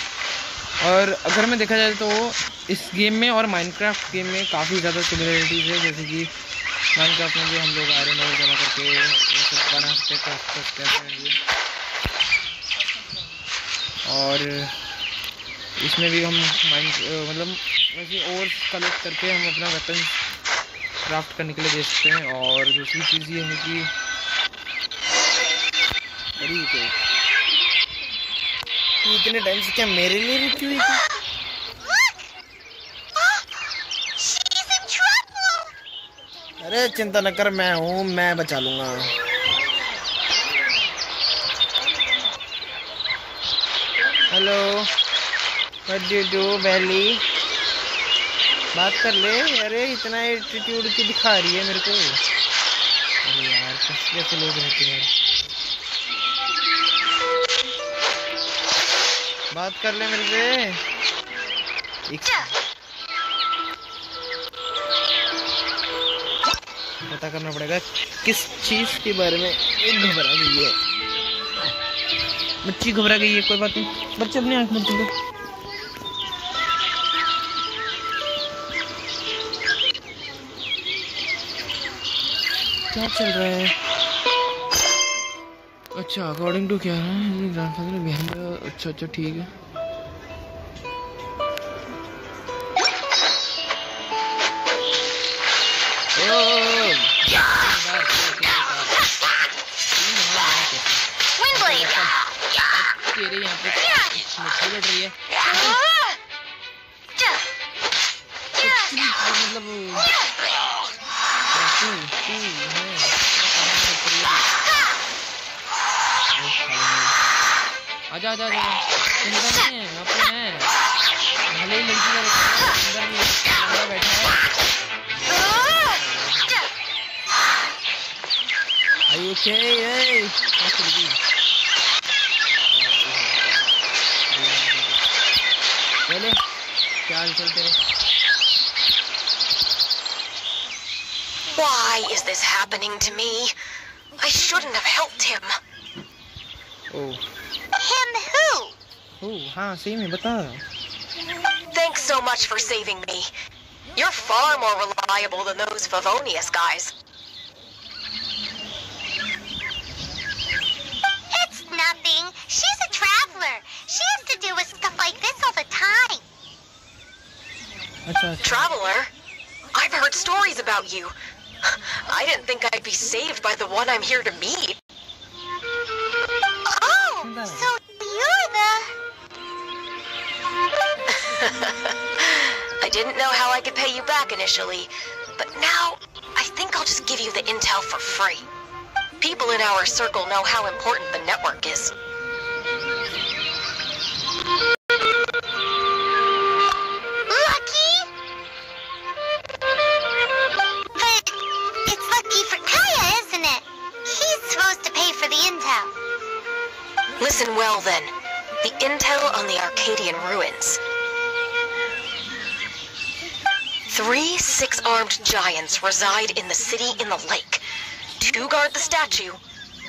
और अगर मैं देखा जाए तो इस गेम में और माइनक्राफ्ट गेम में काफ़ी ज़्यादा सिमिलरिटीज़ है, जैसे कि माइनक्राफ्ट में भी हम लोग आयरन और जमा करके बना सकते हैं क्राफ्ट हैं और इसमें भी हम माइंड मतलब वैसे और कलेक्ट करके हम अपना वेपन क्राफ्ट करने के लिए दे सकते हैं। और दूसरी चीज़ ये है कि तू इतने टाइम से क्या मेरे लिए रुकी हुई थी! अरे चिंता न कर, मैं हूँ, मैं बचा लूँगा। हेलो डू डू वैली बात कर ले, अरे इतना एटीट्यूड क्यों दिखा रही है मेरे को? अरे यार, कैसे लोग रहते हैं। बात कर ले मेरे से। एक पता करना पड़ेगा किस चीज़ के बारे में ये घबरा गई है। बच्ची घबरा गई है कोई बात नहीं। बच्चे अपनी आँख बंद कर क्या चल रहा है? अच्छा अकॉर्डिंग टू क्या है? ग्रैंडफादर बिहाइंड अच्छा अच्छा ठीक है। आजा आजा आजा चिंता नहीं है अपन है भले ही लड़की का रखा है, अंदर में बंदा बैठा है Are you okay? Hey! क्या चल रही है? पहले क्या हाल चल तेरे Why is this happening to me? I shouldn't have helped him. Oh Him who? Ooh, me. Thanks so much for saving me. You're far more reliable than those Favonius guys. It's nothing. She's a traveler. She has to deal with stuff like this all the time. Traveler? I've heard stories about you. I didn't think I'd be saved by the one I'm here to meet. Didn't know how I could pay you back initially, but now I think I'll just give you the intel for free. People in our circle know how important the network is. six-armed giants reside in the city in the lake. Two guard the statue.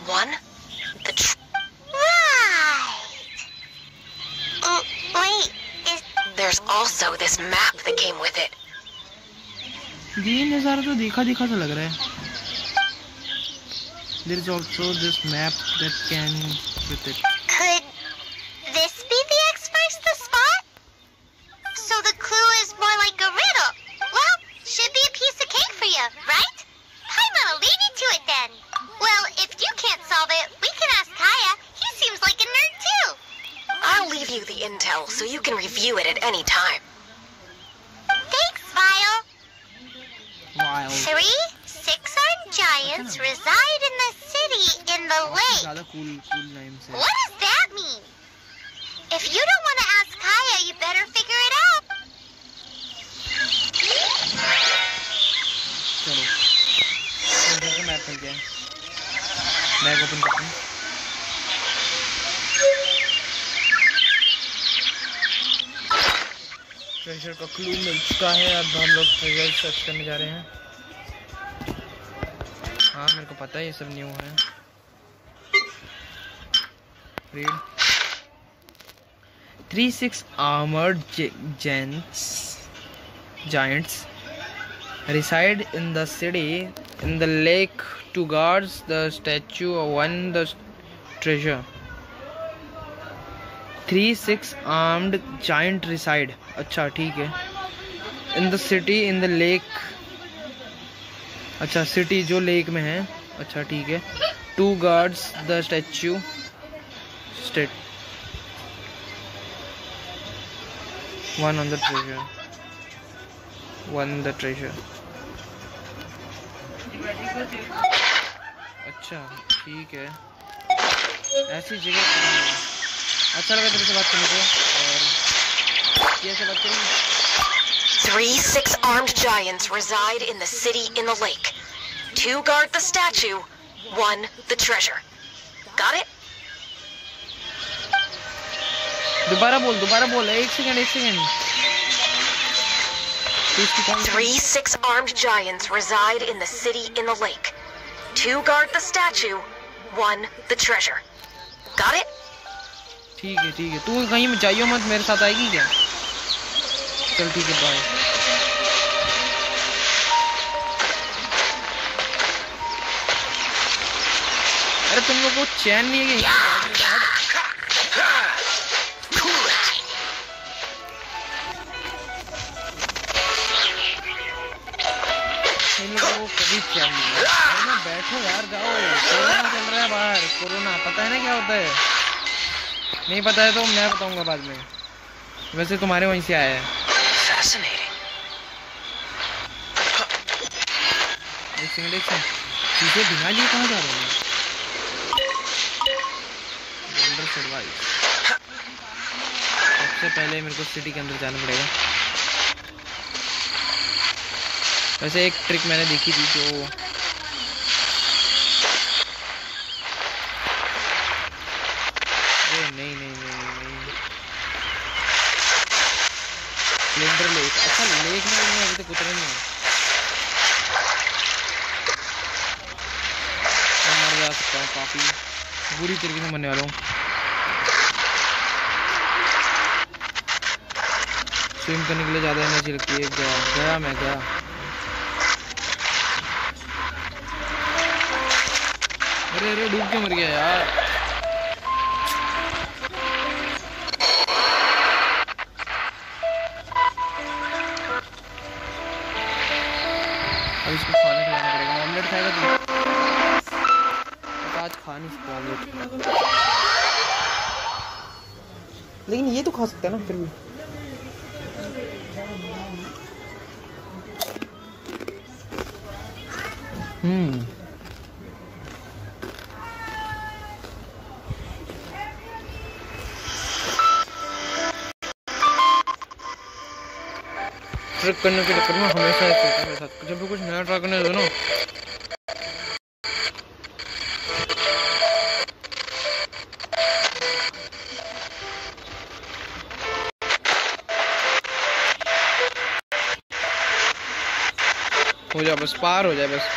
One, the tr- Right. Mm, wait, is There's also this map that came with it. ये नज़ारा तो देखा देखा सा लग रहा है There is also this map that can with it. Result search करने जा रहे हैं। हाँ मेरे को पता है ये सब न्यू है। थ्री सिक्स आमर gents giants reside in the city in the lake two guards the statue one the treasure three six armed giant reside अच्छा ठीक है। In the city, in the lake. अच्छा सिटी जो लेक में है। अच्छा ठीक है। Two guards the statue state one on the treasure one the treasure अच्छा ठीक है। ऐसी जगह अच्छा लगा तेरे से बात करने को, और ये से बात करूँ Three six armed giants reside in the city in the lake. Two guard the statue, one the treasure. Got it? दोबारा बोल दोबारा बोल एक सेकंड एक सेकंड तो इसकी कौन सी- Three six armed giants reside in the city in the lake. Two guard the statue, one the treasure. Got it? ठीक है ठीक है तू कहीं जाइयो मत मेरे साथ आएगी क्या चल ठीक है बाय अरे तुम लोग को चैन नहीं है कभी चैन नहीं है? बैठो यार जाओ। कोरोना चल रहा है बाहर कोरोना। पता है ना क्या होता है? नहीं पता है तो मैं बताऊँगा बाद में। वैसे तुम्हारे वहीं से आया है। Fascinating. सबसे पहले मेरे को सिटी के अंदर जाना पड़ेगा। वैसे एक ट्रिक मैंने देखी थी जो अरे नहीं नहीं नहीं नहीं नहीं स्प्लेंडर लेक अच्छा लेक में मैं अभी तक उतरा नहीं हूँ। मैं मर जा सकता हूँ काफ़ी बुरी तरीके से मरने वाला हूँ। स्विम करने के लिए ज़्यादा एनर्जी लगती है। गया गया मैं, गया। अरे अरे, डूब के मर गया यार। लेकिन ये तो खा सकता है ना, फिर भी। हम्म। ट्रिक करने के चक्कर में हमेशा जब भी कुछ नया ट्राई करने दो ना पार हो जाए बस।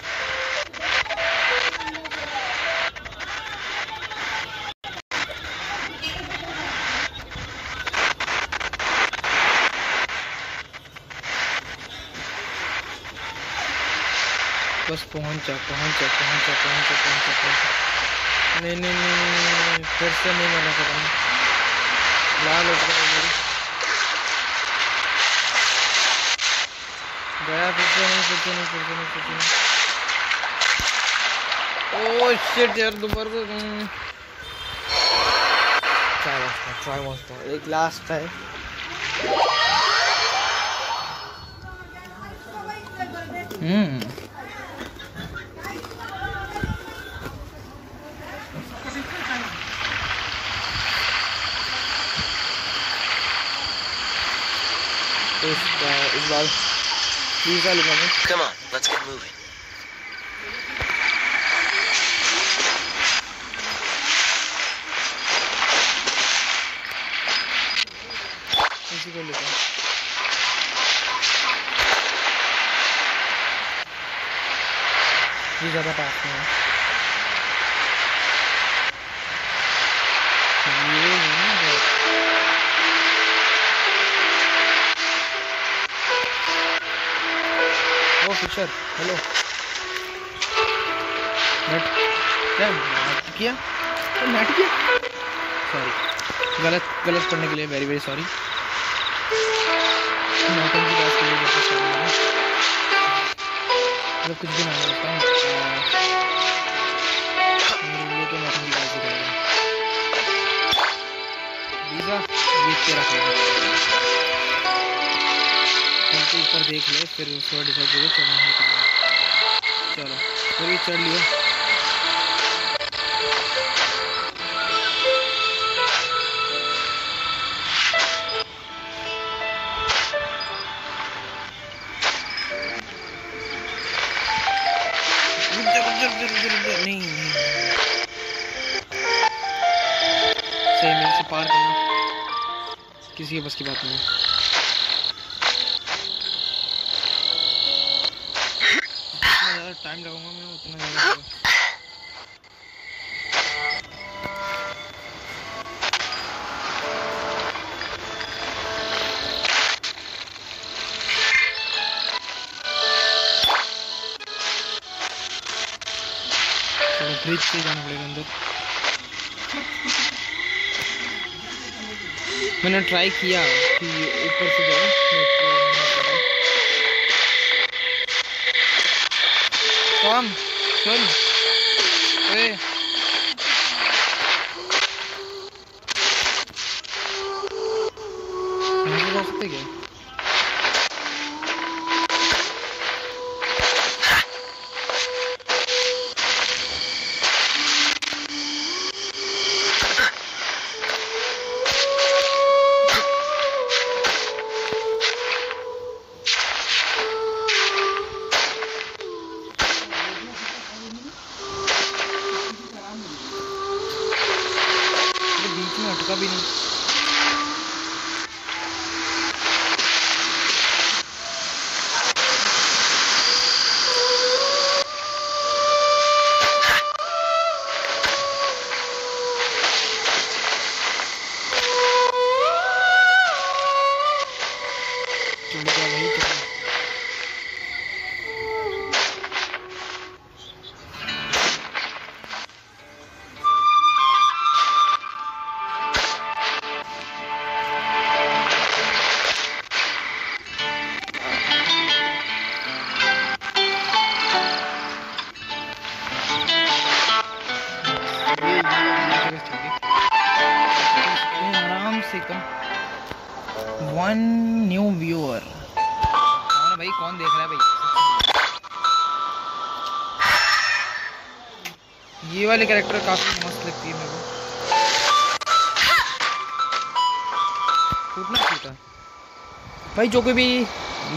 बस पहुँचा पहुँचा पहुँचा पहुँचा पहुँचा, पहुँच। नहीं नहीं नहीं फिर से नहीं चाहता हूँ लाल हो गया मेरी गया फिर से नहीं फिर से नहीं फिर से नहीं फिर से नहीं ओह शिट यार दोबारा हम्म। ट्राई मॉन्स्टर ट्राई मॉन्स्टर एक लास्ट है हम्म इस बार वीज़ा लूँगा मैं Come on, let's get moving. इसी को लेता हूँ ये ज़्यादा पास में है फिशर हेलो नेट क्या नेट किया? तो नेट किया। सॉरी गलत गलत पढ़ने के लिए वेरी वेरी सॉरी की बात के लिए सॉरी मतलब कुछ भी ना हो सकता है। मेरे तो नौटंकी की बात ही रहेगा वीज़ा ये तेरा तो ऊपर देख ले, फिर उसके डिसाइड करो चलना है कि चलो, फिर ये चढ़ लियो। नहीं से पार करना। किसी बस की बात नहीं से जाना पड़ेगा अंदर मैंने ट्राई किया कि ऊपर से जाए कौन कम वाले कैरेक्टर काफ़ी मस्त लगती है मेरे को। टूटना टूटा भाई जो कोई भी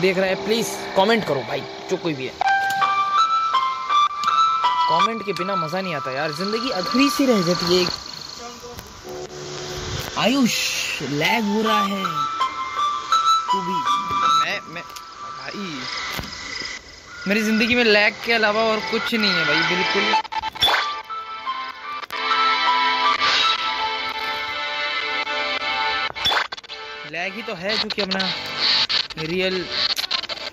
देख रहा है प्लीज़ कमेंट करो भाई जो कोई भी है। कमेंट के बिना मज़ा नहीं आता यार ज़िंदगी अधूरी सी रह जाती है। आयुष लैग हो रहा है। तू भी। मैं मैं भाई। मेरी ज़िंदगी में लैग के अलावा और कुछ नहीं है भाई बिल्कुल। तो है जो कि अपना रियल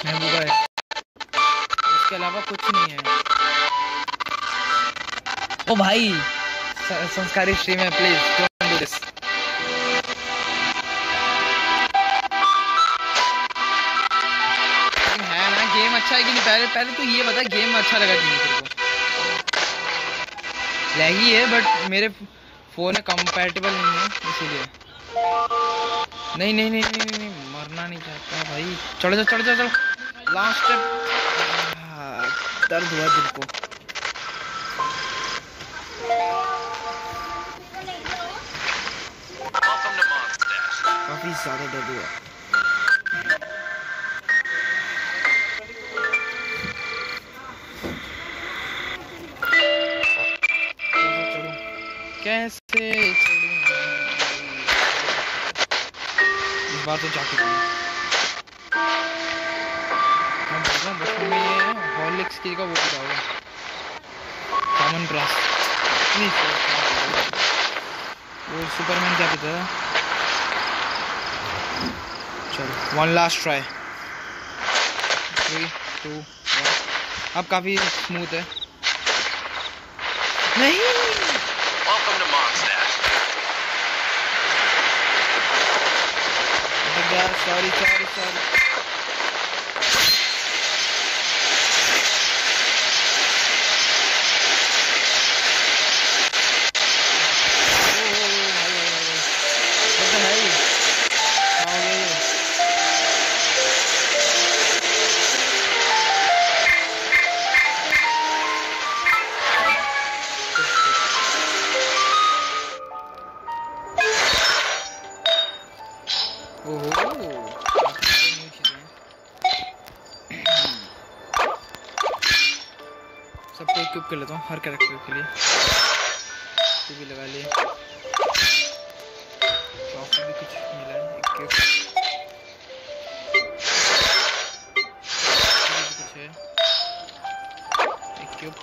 महबूबा है। इसके अलावा कुछ नहीं है। ओ भाई। संस्कारी स्ट्रीम है प्लीज़ डोंट डू दिस है ना गेम अच्छा है कि नहीं? पहले पहले तो ये बता गेम अच्छा लगा कि नहीं तेरे को? लैगी है बट मेरे फ़ोन कंपैटिबल नहीं है इसीलिए। नहीं नहीं नहीं नहीं नहीं, मरना नहीं चाहता भाई। चढ़ जा चढ़ जा चढ़। लास्ट दर्द हुआ दिल को. काफ़ी ज़्यादा दर्द हुआ। कैसे? इस बार तो जाके। मैं बोल रहा हूँ, बचपन में ये हॉर्लिक्स की का वो पीता होगा कॉमन ग्रास नहीं, वो सुपरमैन क्या पीता था चलो one last try three two one अब काफ़ी स्मूथ है। नहीं Welcome to Mondstadt. Sorry sorry sorry ओहो हर कैरेक्टर के लिए। ये भी लगा लिए। भी कुछ मिला है है। इक्विप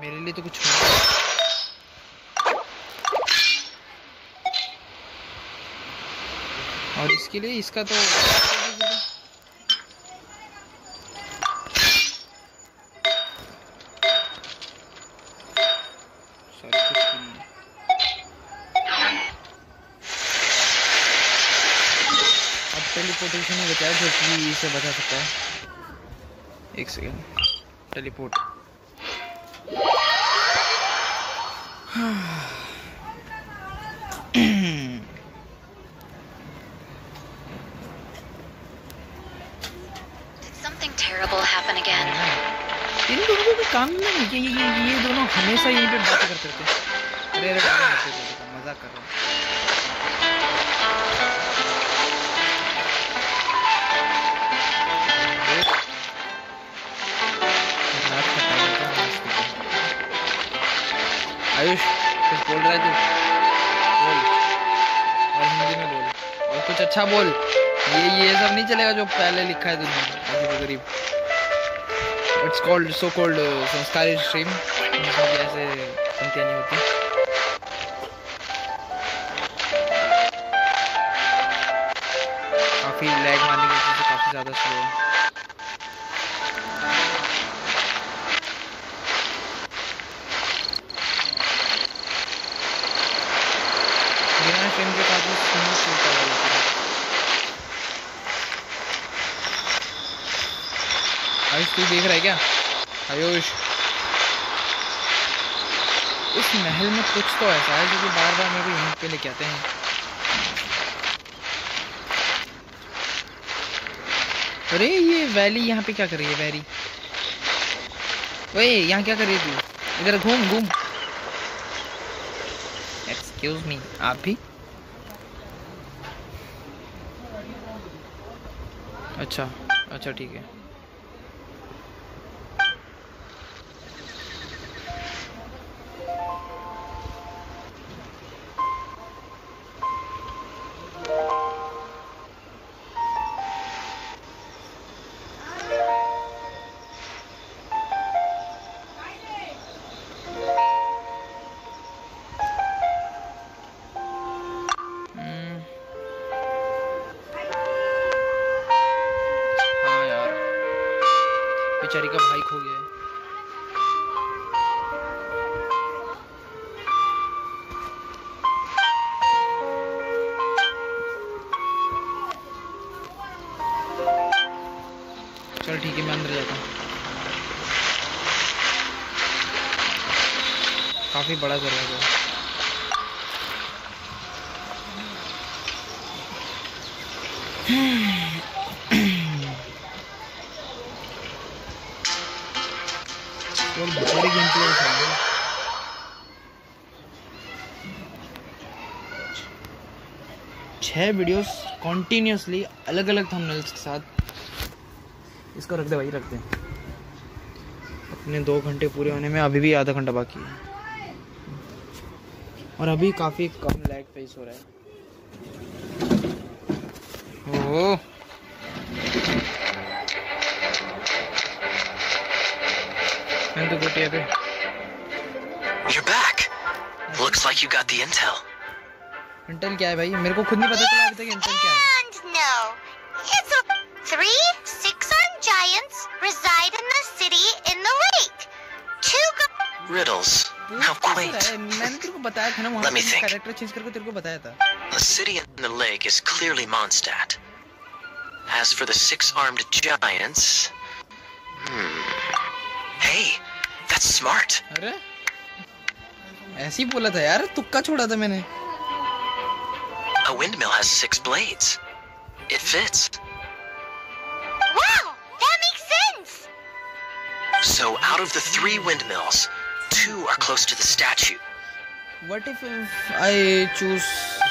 मेरे लिए तो कुछ और इसके लिए इसका तो Sorry, कुछ भी नहीं है। अब टेलीपोर्टेशन ही बचा है इसे बचा सकता है। एक सेकेंड टेलीपोर्ट? इन दोनों को काम नहीं ये ये ये दोनों हमेशा यहीं पे बातें करते रहते हैं। अरे अरे मज़ाक कर रहा हूँ। बोल रहा है तू। बोल। और हिंदी में बोल। और कुछ अच्छा बोल। ये ये सब नहीं चलेगा जो पहले लिखा है तूने अजीब गरीब। It's called so called sanskari stream ऐसे पंक्तियाँ नहीं होती। काफ़ी लैग मारने की वजह से काफ़ी ज़्यादा स्लो है। तू देख रहा है क्या? आयुष। इस महल में कुछ तो ऐसा है जो कि बार बार मेरे को यहीं पे लेके आते हैं। अरे, ये वैली यहाँ पे क्या कर रही है वैली ओए, यहाँ क्या कर रही है तू? इधर घूम घूम। एक्सक्यूज मी आप भी? अच्छा अच्छा ठीक है। छः वीडियोस कॉन्टीन्यूसली अलग अलग थंबनेल्स के साथ। इसको रख दे भाई, रख दे। अपने दो घंटे पूरे होने में, अभी भी आधा घंटा बाकी है। और अभी काफ़ी कम लैग फेस हो रहा है। ओह। तो You're back. Looks like you got the intel. Intel क्या है भाई? मेरे को खुद नहीं पता चला अभी तक इंटेल क्या है। And no it's a 3 6 giants reside in the city in the lake two riddles how quite मैंने तेरे को बताया था ना वहाँ से कैरेक्टर चेंज करके तेरे को बताया था। The city in the lake is clearly Mondstadt as for the 6 armed giants hey that's smart अरे ऐसे ही बोला था यार तुक्का छोड़ा था मैंने। A windmill has six blades. It fits. Wow, that makes sense! So out of the three windmills, two are close to the statue. What if I choose...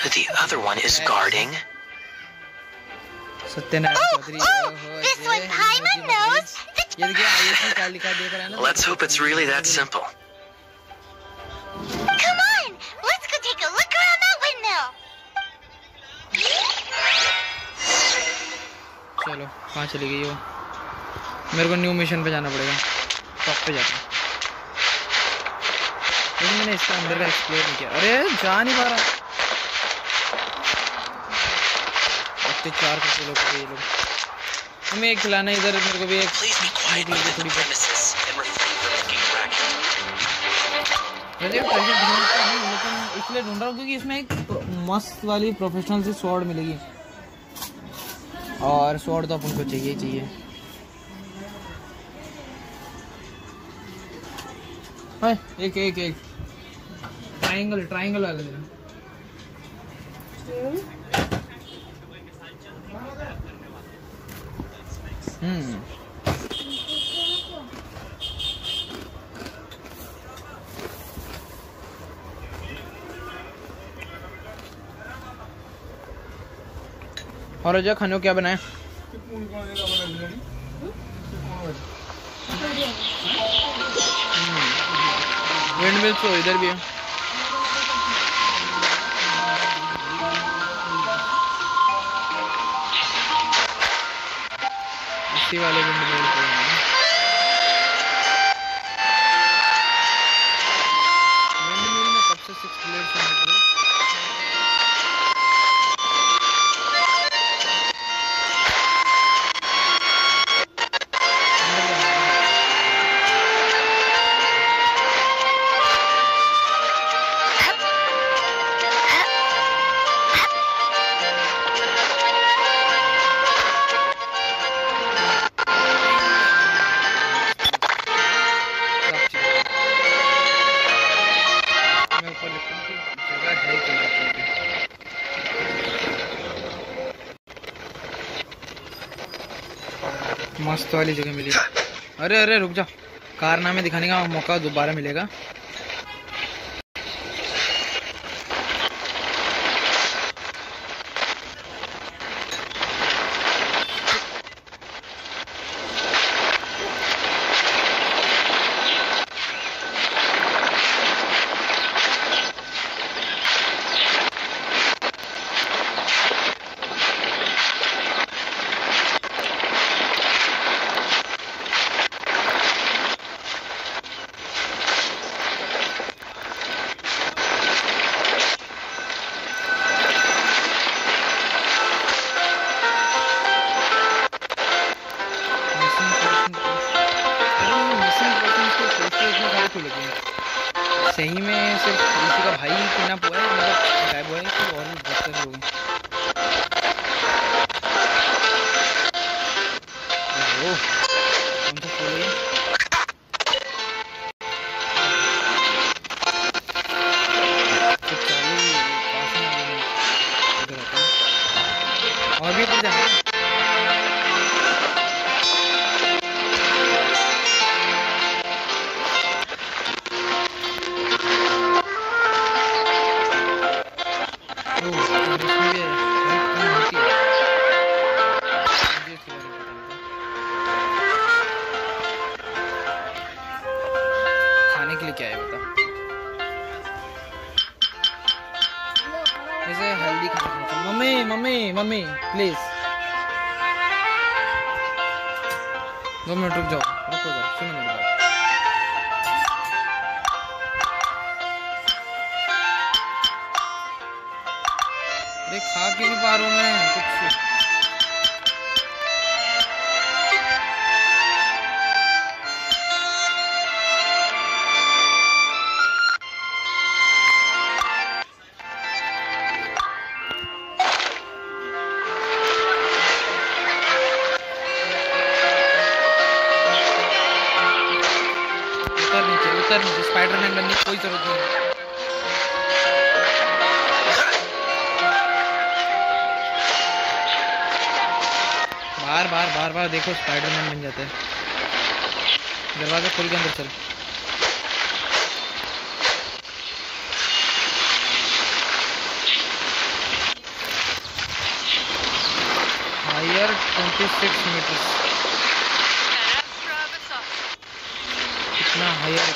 The other one is guarding... Oh oh, oh, oh, this one Paimon knows. Let's hope it's really that simple. चलो कहाँ चली गई वो? मेरे को न्यू मिशन पे जाना पड़ेगा। टॉप पे जाता हूँ। लेकिन मैंने इसका अंदर का एक्सप्लोर नहीं किया। अरे जा नहीं पा रहा। अत्याचार करते लोग ये लोग। हमें एक खिलाना इधर मेरे को भी एक थोड़ी बहुत। इसलिए ढूंढ रहा हूँ क्योंकि इसमें एक मस्त वाली प्रोफेशनल सी स्वॉर्ड मिलेगी। और स्वॉर्ड तो अपन को चाहिए चाहिए। एक एक एक। ट्रायंगल ट्रायंगल वाला देना हम्म और अजय खाने क्या बनाए? विंड मिल्स तो इधर भी है। इसी वाले मिल विंड वाली जगह मिली। अरे अरे रुक जा। कारनामे दिखाने का मौका दोबारा मिलेगा। बार बार बार बार देखो स्पाइडरमैन बन जाता है। दरवाज़ा खोल के अंदर चल। हायर 26 मीटर्स कितना हायर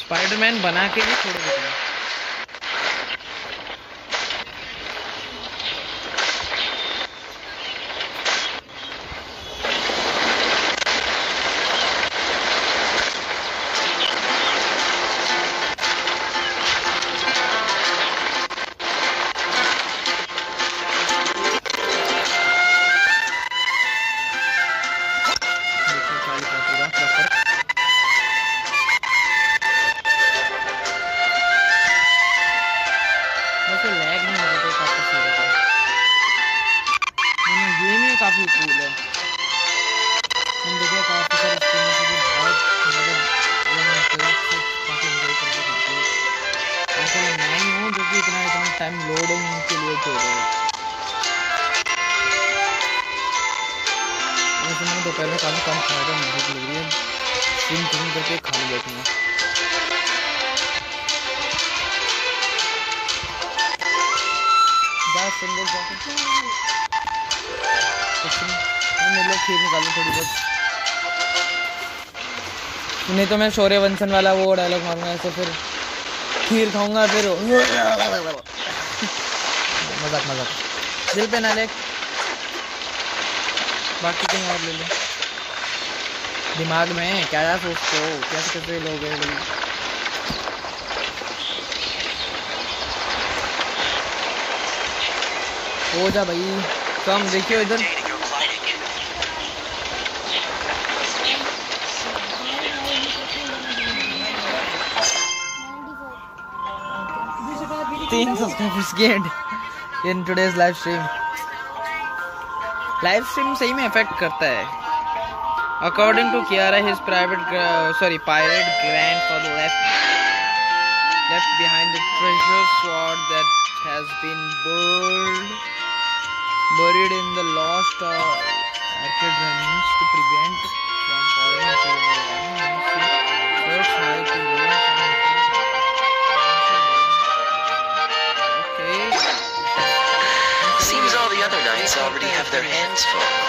स्पाइडरमैन बना के भी छोड़ देते हैं तो मैं शौर्य वंशन वाला वो डायलॉग मारूँगा, ऐसे फिर खीर खाऊँगा, फिर मज़ाक मज़ाक। दिल पे ना ले बाकी कहीं और ले लो। दिमाग में क्या क्या सोचते हो? कैसे कैसे लोग हैं? हो जा भाई। कम देखियो इधर। तीन subscribers gained in today's live stream live stream सही में इफ़ेक्ट करता है according to Kiara his private sorry pirate grandfather left left behind the treasure sword that has been buried buried in the lost uh, arcade ruins to prevent from falling into the ground. First high to other knights already have their hands full.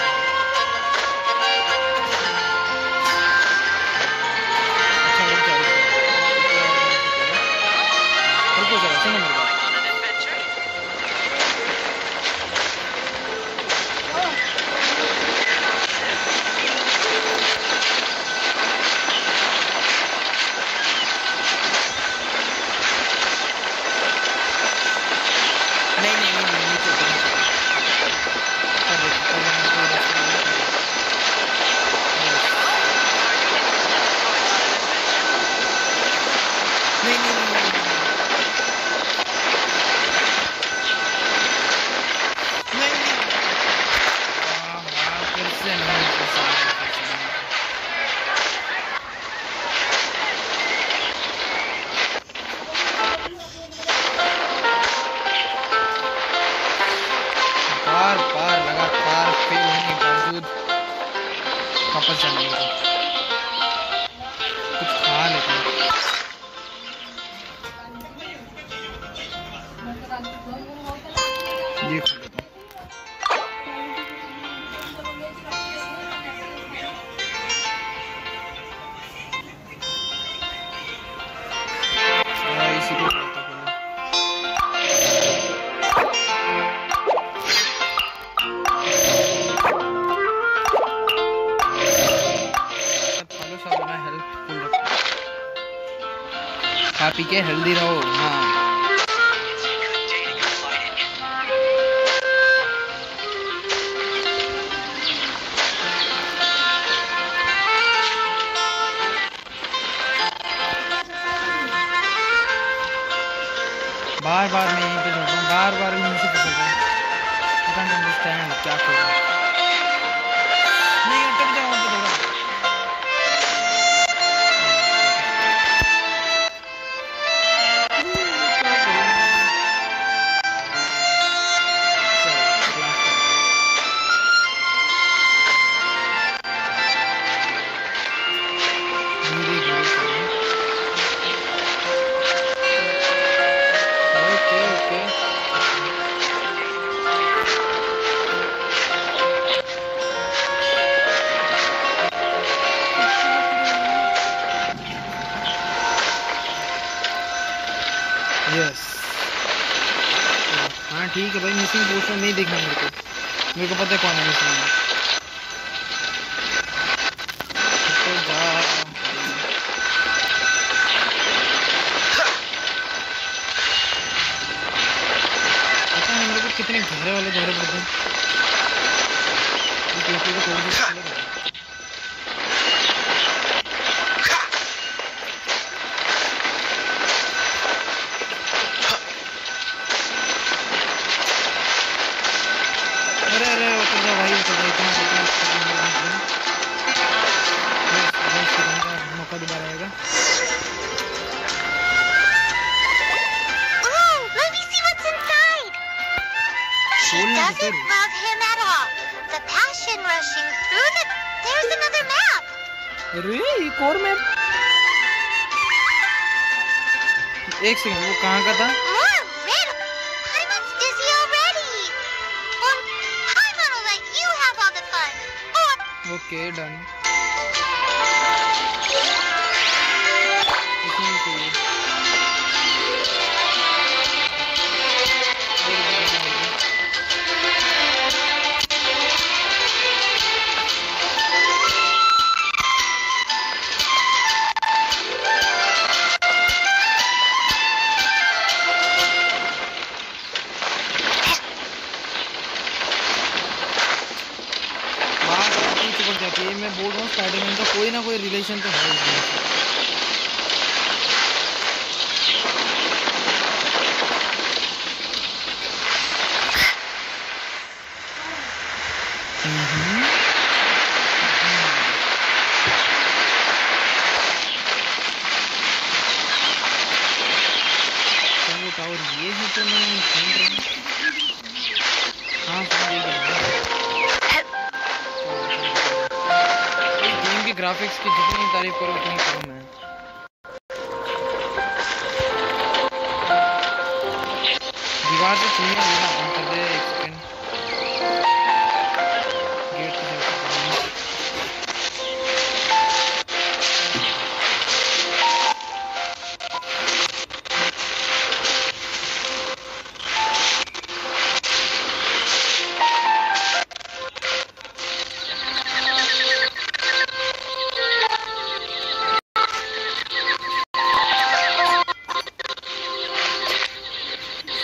Healthy रहो हाँ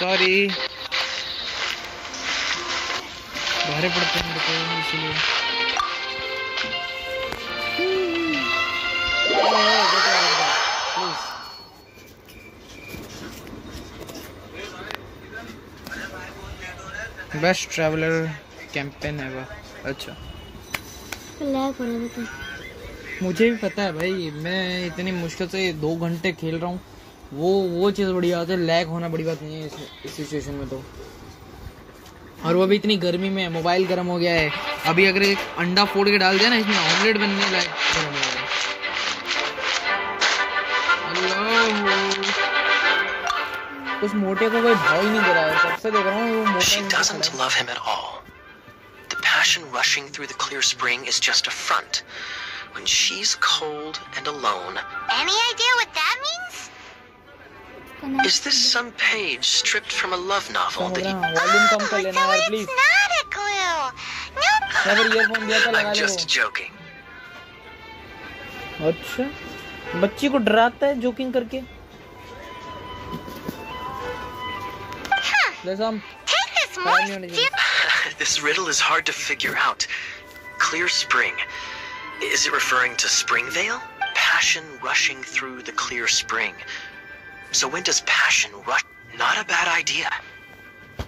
सॉरी। भारे पड़ते हैं मेरे को इसीलिए बेस्ट ट्रैवलर कैंपेन है वह अच्छा मुझे भी पता है भाई मैं इतनी मुश्किल से दो घंटे खेल रहा हूँ। वो वो चीज़ बड़ी बात है लैग होना बड़ी बात नहीं है इस सिचुएशन में तो। और वो भी इतनी गर्मी में मोबाइल गर्म हो गया है। अभी अगर एक अंडा फोड़ के डाल दिया ना इसमें ऑमलेट बनने लायक गर्म हो गया। उस मोटे को कोई भाव ही नहीं दे रहा है सबसे देख रहा हूँ वो मोटा passion rushing through the clear spring is just a front. When she's cold and alone. Any idea what that means? Is this some page stripped from a love novel that you... Oh, no, it's not a clue. No. I'm just joking. अच्छा बच्ची को डराता है जोकिंग करके [laughs] This riddle is hard to figure out. Clear spring. Is it referring to Springvale? Passion rushing through the clear spring. So when does passion rush? Not a bad idea.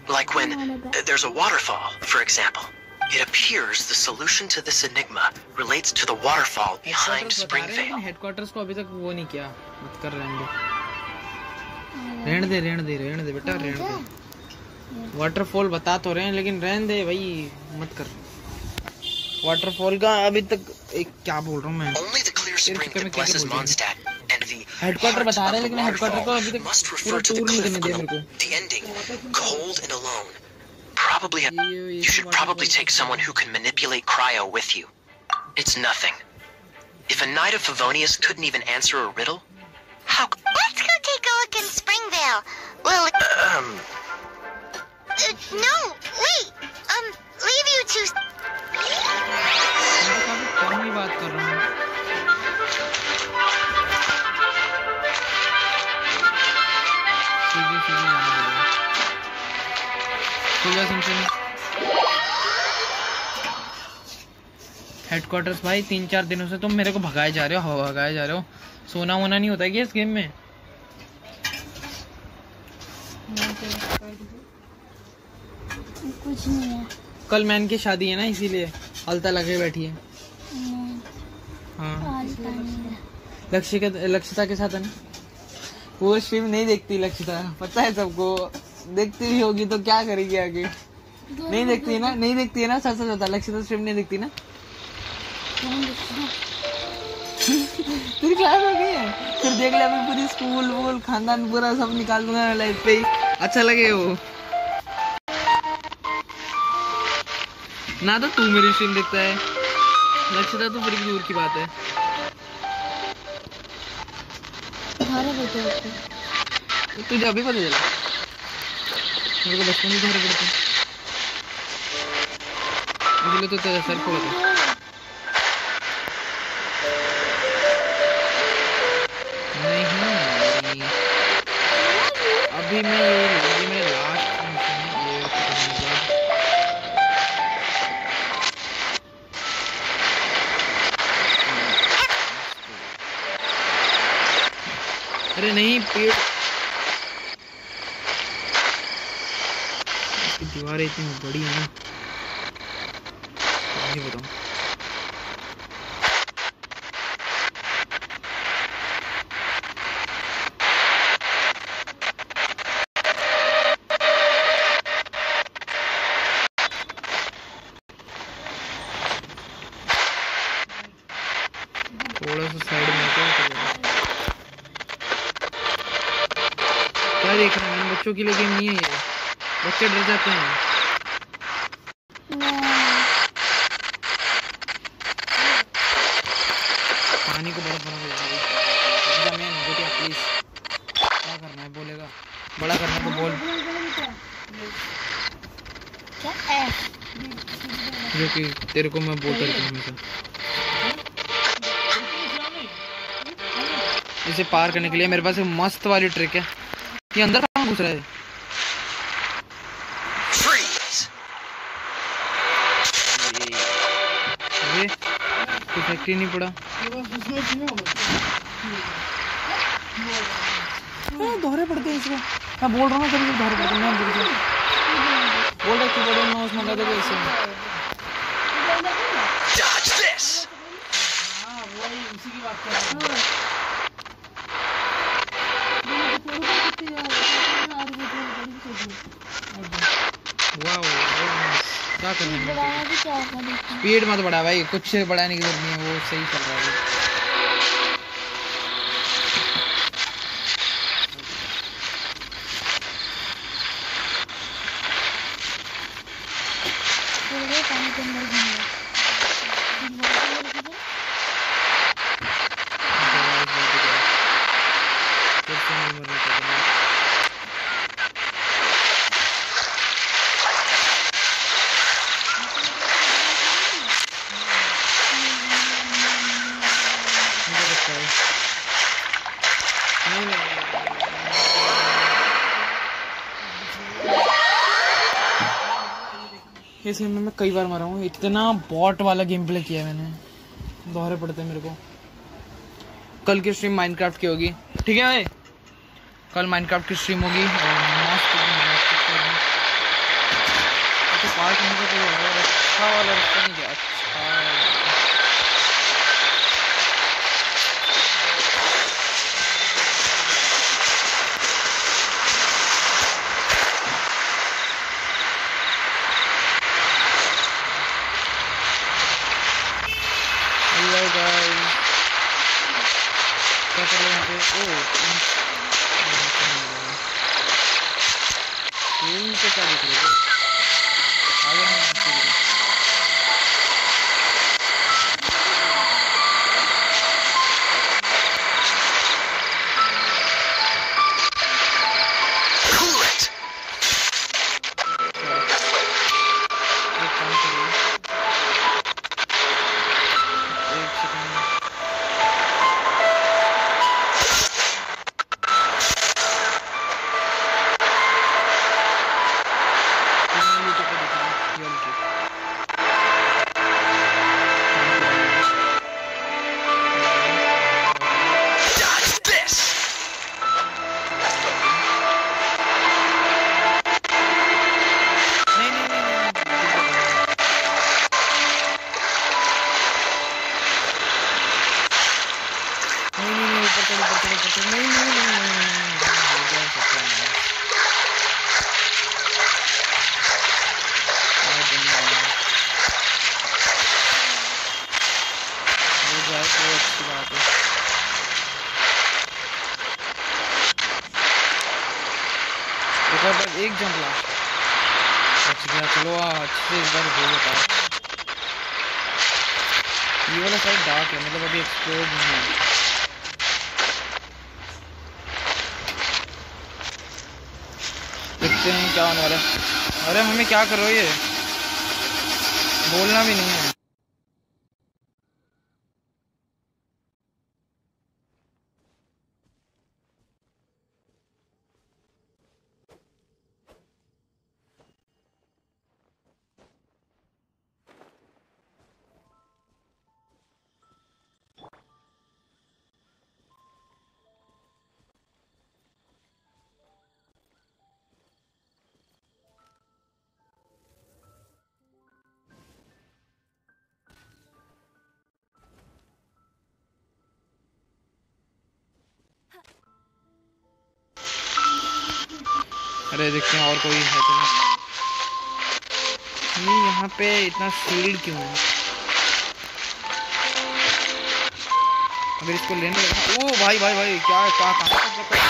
Like when uh, there's a waterfall, for example. It appears the solution to this enigma relates to the waterfall behind Springvale. Headquarters को अभी तक वो नहीं किया मत कर रहने दे रहने दे रहने दे रहने दे बेटा रहने दे वाटरफॉल बता तो रहे हैं लेकिन रहने दे भाई मत कर वाटरफॉल का अभी तक एक क्या बोल रहा हूँ मैं Only the clear spring चक्कर में that क्या blesses क्या बोल Mondstadt and the headquarter heart बता रहे हैं of लेकिन the हेडक्वार्टर को अभी waterfall तक must पूरा refer to the टूर नहीं cliff करने दिया on मेरे the, को the ending, cold and alone. Probably, ये- ये you सब should waterfall probably take का- someone who can manipulate cryo with you. It's nothing. If a knight of Favonius couldn't even answer a riddle, how? c- Let's go take a look in Springvale. Well, Um, uh, no, wait. Um, leave you two. खुल जा सिमसिम हेडक्वार्टर्स भाई, तीन चार दिनों से तुम मेरे को भगाए जा रहे हो, हवा भगाए जा रहे हो। सोना वोना नहीं होता है क्या इस गेम में? कुछ नहीं है कल मैन की शादी है ना, इसीलिए अलता लगे बैठी है। हाँ। आज का है लक्षिता के साथ है ना? वो स्ट्रीम नहीं देखती लक्षिता, पता है सबको। देखती भी होगी तो क्या करेगी आगे? नहीं देखती है ना? नहीं देखती है ना? सच सच होता लक्षिता स्ट्रीम नहीं देखती ना? है? तेरी क्लास हो गई है? फिर देख ले अभी पूरी स्कूल वूल खानदान पूरा सब निकाल दूँगा लाइफ पे ही। अच्छा लगे वो। ना तो तू मेरी स्ट्रीम देखता है। लक्षिता तो बड़ी दूर की बात है। बैठे तुझे अभी पता चला? मेरे को बचपन से घर पड़ता इसलिए तो तेरा सर नहीं। अभी मैं ये, अभी मैं। अरे नहीं, पेड़ इसकी दीवारें इतनी बड़ी है। नहीं बताऊँ थोड़ा सा साइड में आके चले जाओ। क्या देख रहे हैं इन बच्चों के लिए गेम नहीं है ये बच्चे डर जाते हैं। पानी को बड़ा बना मैन प्लीज़ क्या करना है, बोलेगा। बड़ा करना तो बोल। जो कि तेरे को मैं बोलता रहता हूँ हमेशा। इसे पार करने के लिए मेरे पास एक मस्त वाली ट्रिक है। ये अंदर कहाँ घुस रहा है? कुछ ही नहीं पड़ा। हाँ, दोहरे पड़ते हैं इसको मैं बोल रहा हूँ कभी दोहरे पड़ते हैं। बोल रहा हूँ। बड़े रहा कीबोर्ड में माउस मंगा दोगे इससे Dodge this! वाह क्या करना है बढ़ाया भी क्या करें स्पीड मत बढ़ा भाई कुछ बढ़ाने की ज़रूरत नहीं है वो सही चल रहा है। इस गेम में मैं कई बार मरा हूँ। इतना बॉट वाला गेम प्ले किया मैंने। दोहरे पड़ते हैं मेरे को। कल की स्ट्रीम माइनक्राफ्ट की होगी। ठीक है भाई? कल माइनक्राफ्ट की स्ट्रीम होगी तो पार्क में तो अच्छा वाला रास्ता नहीं गया एक जंप ला। बच गया, चलो अच्छे इस बार हो गया ये वाला साइड डार्क है मतलब अभी एक्सप्लोर नहीं है। देखते हैं क्या होने वाला है। अरे, मम्मी, क्या कर ये? बोलना भी नहीं है। अरे देखते हैं, और कोई है तो नहीं। यहाँ पे इतना सील्ड क्यों है? अगर इसको लेने ओ, भाई भाई भाई, क्या कहाँ कहाँ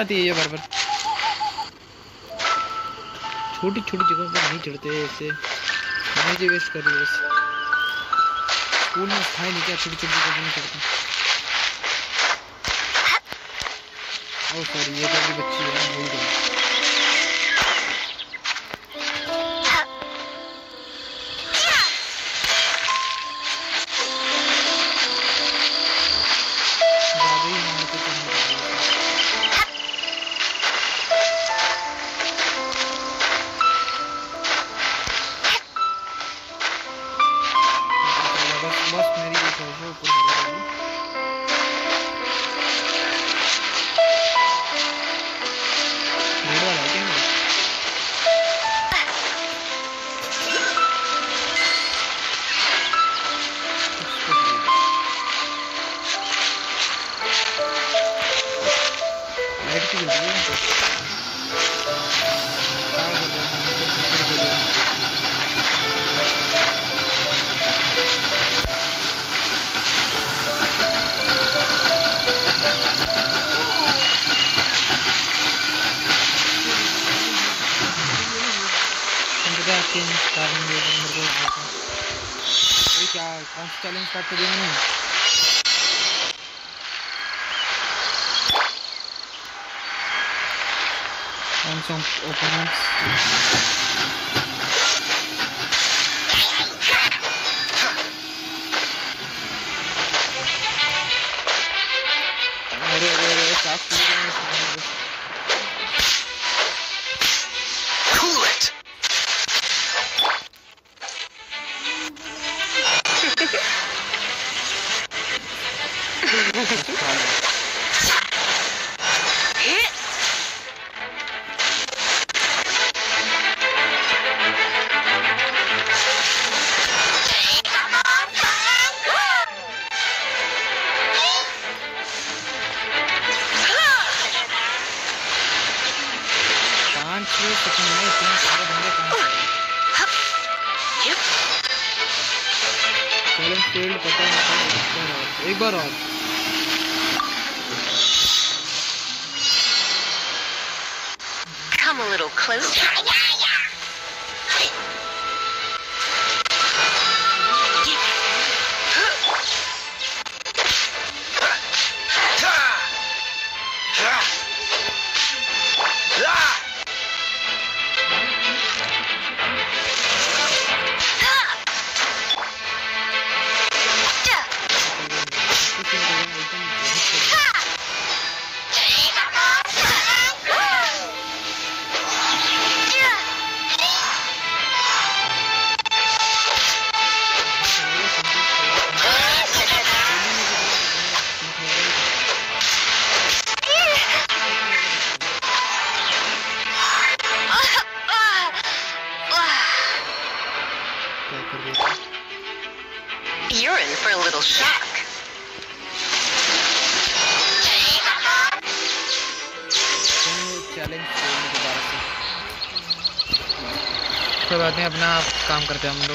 जाती है ये बार बार। छोटी छोटी जगह पर नहीं चढ़ते ऐसे। मुझे वेस्ट कर रही बस। स्कूल में था नहीं क्या? छोटी छोटी जगह नहीं चढ़ते। और सॉरी ये तो भी बच्ची है, भूल गई चैलेंज स्टार्ट कर दिया मैंने São oponentes. যাতে আমরা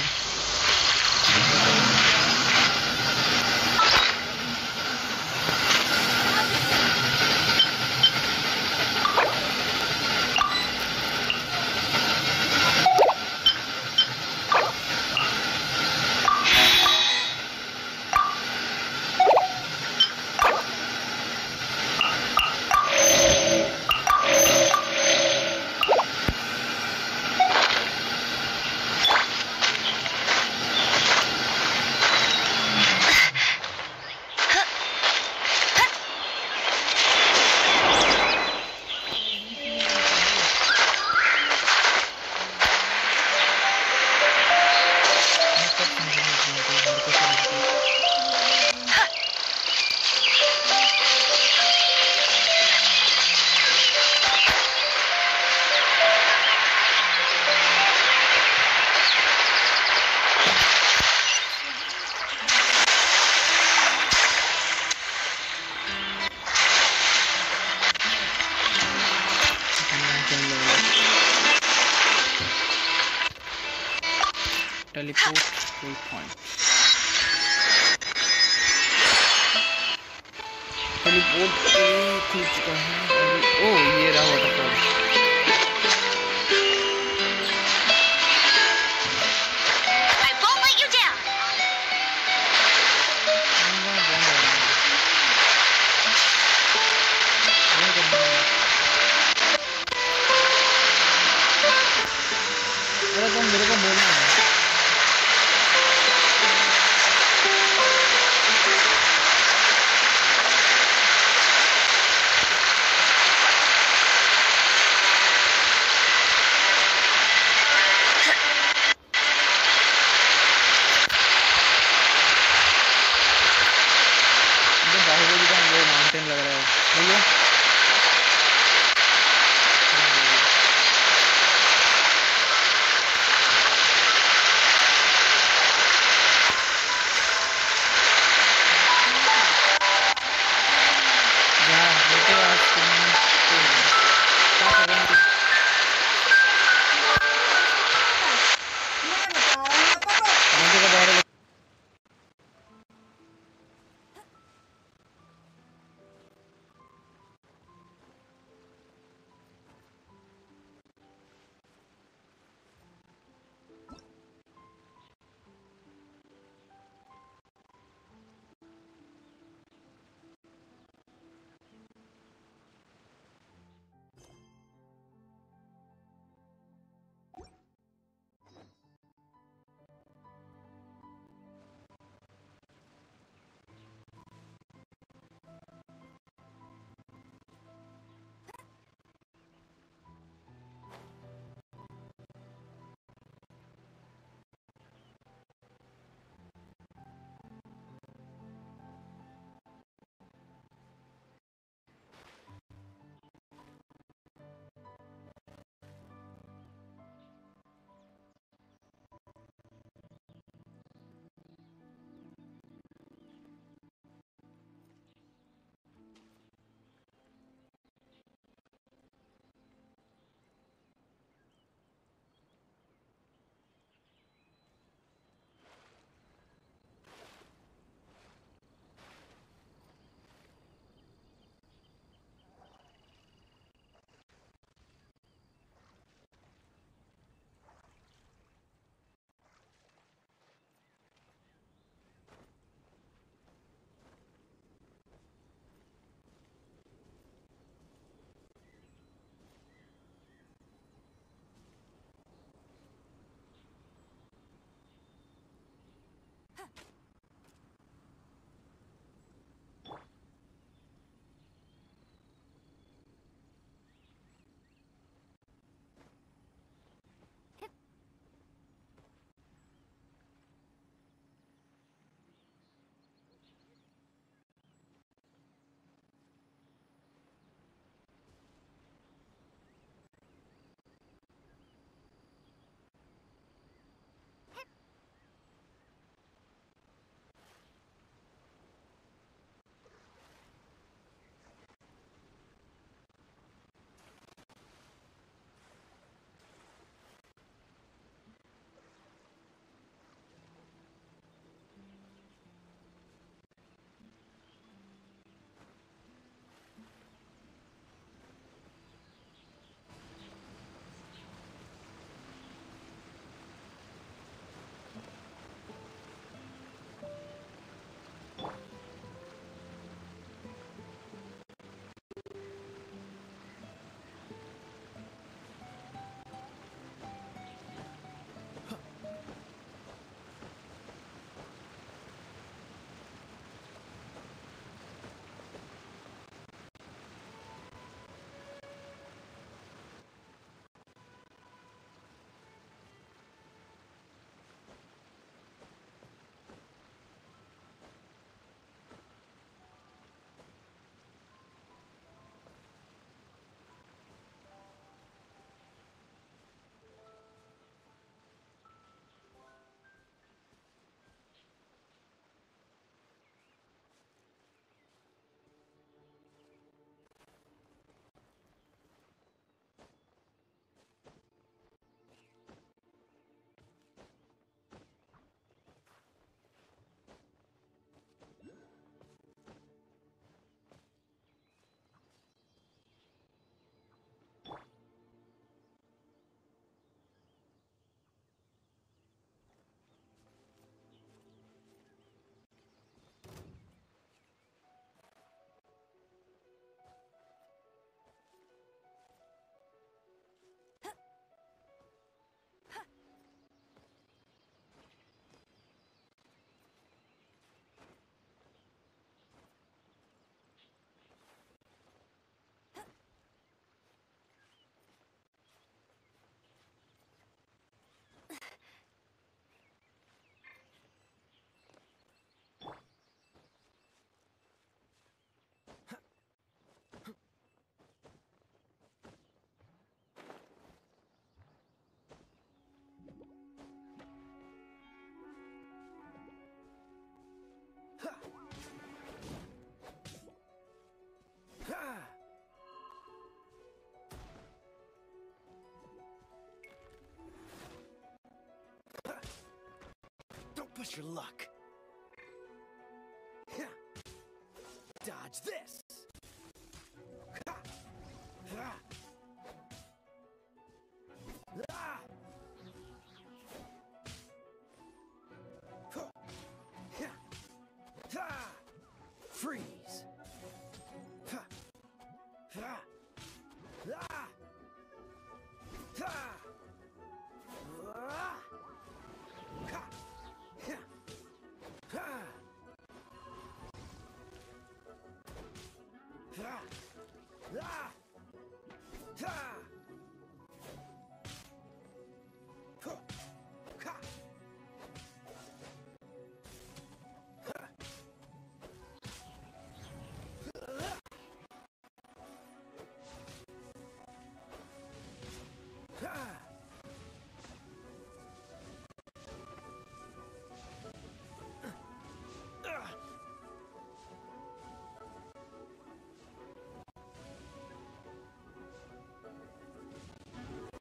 Don't push your luck.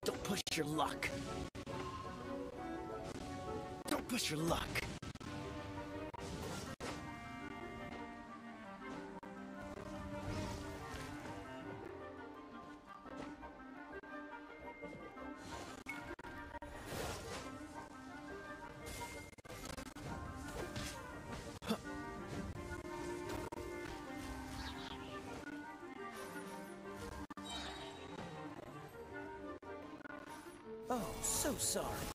Don't push your luck. Don't push your luck. Sorry.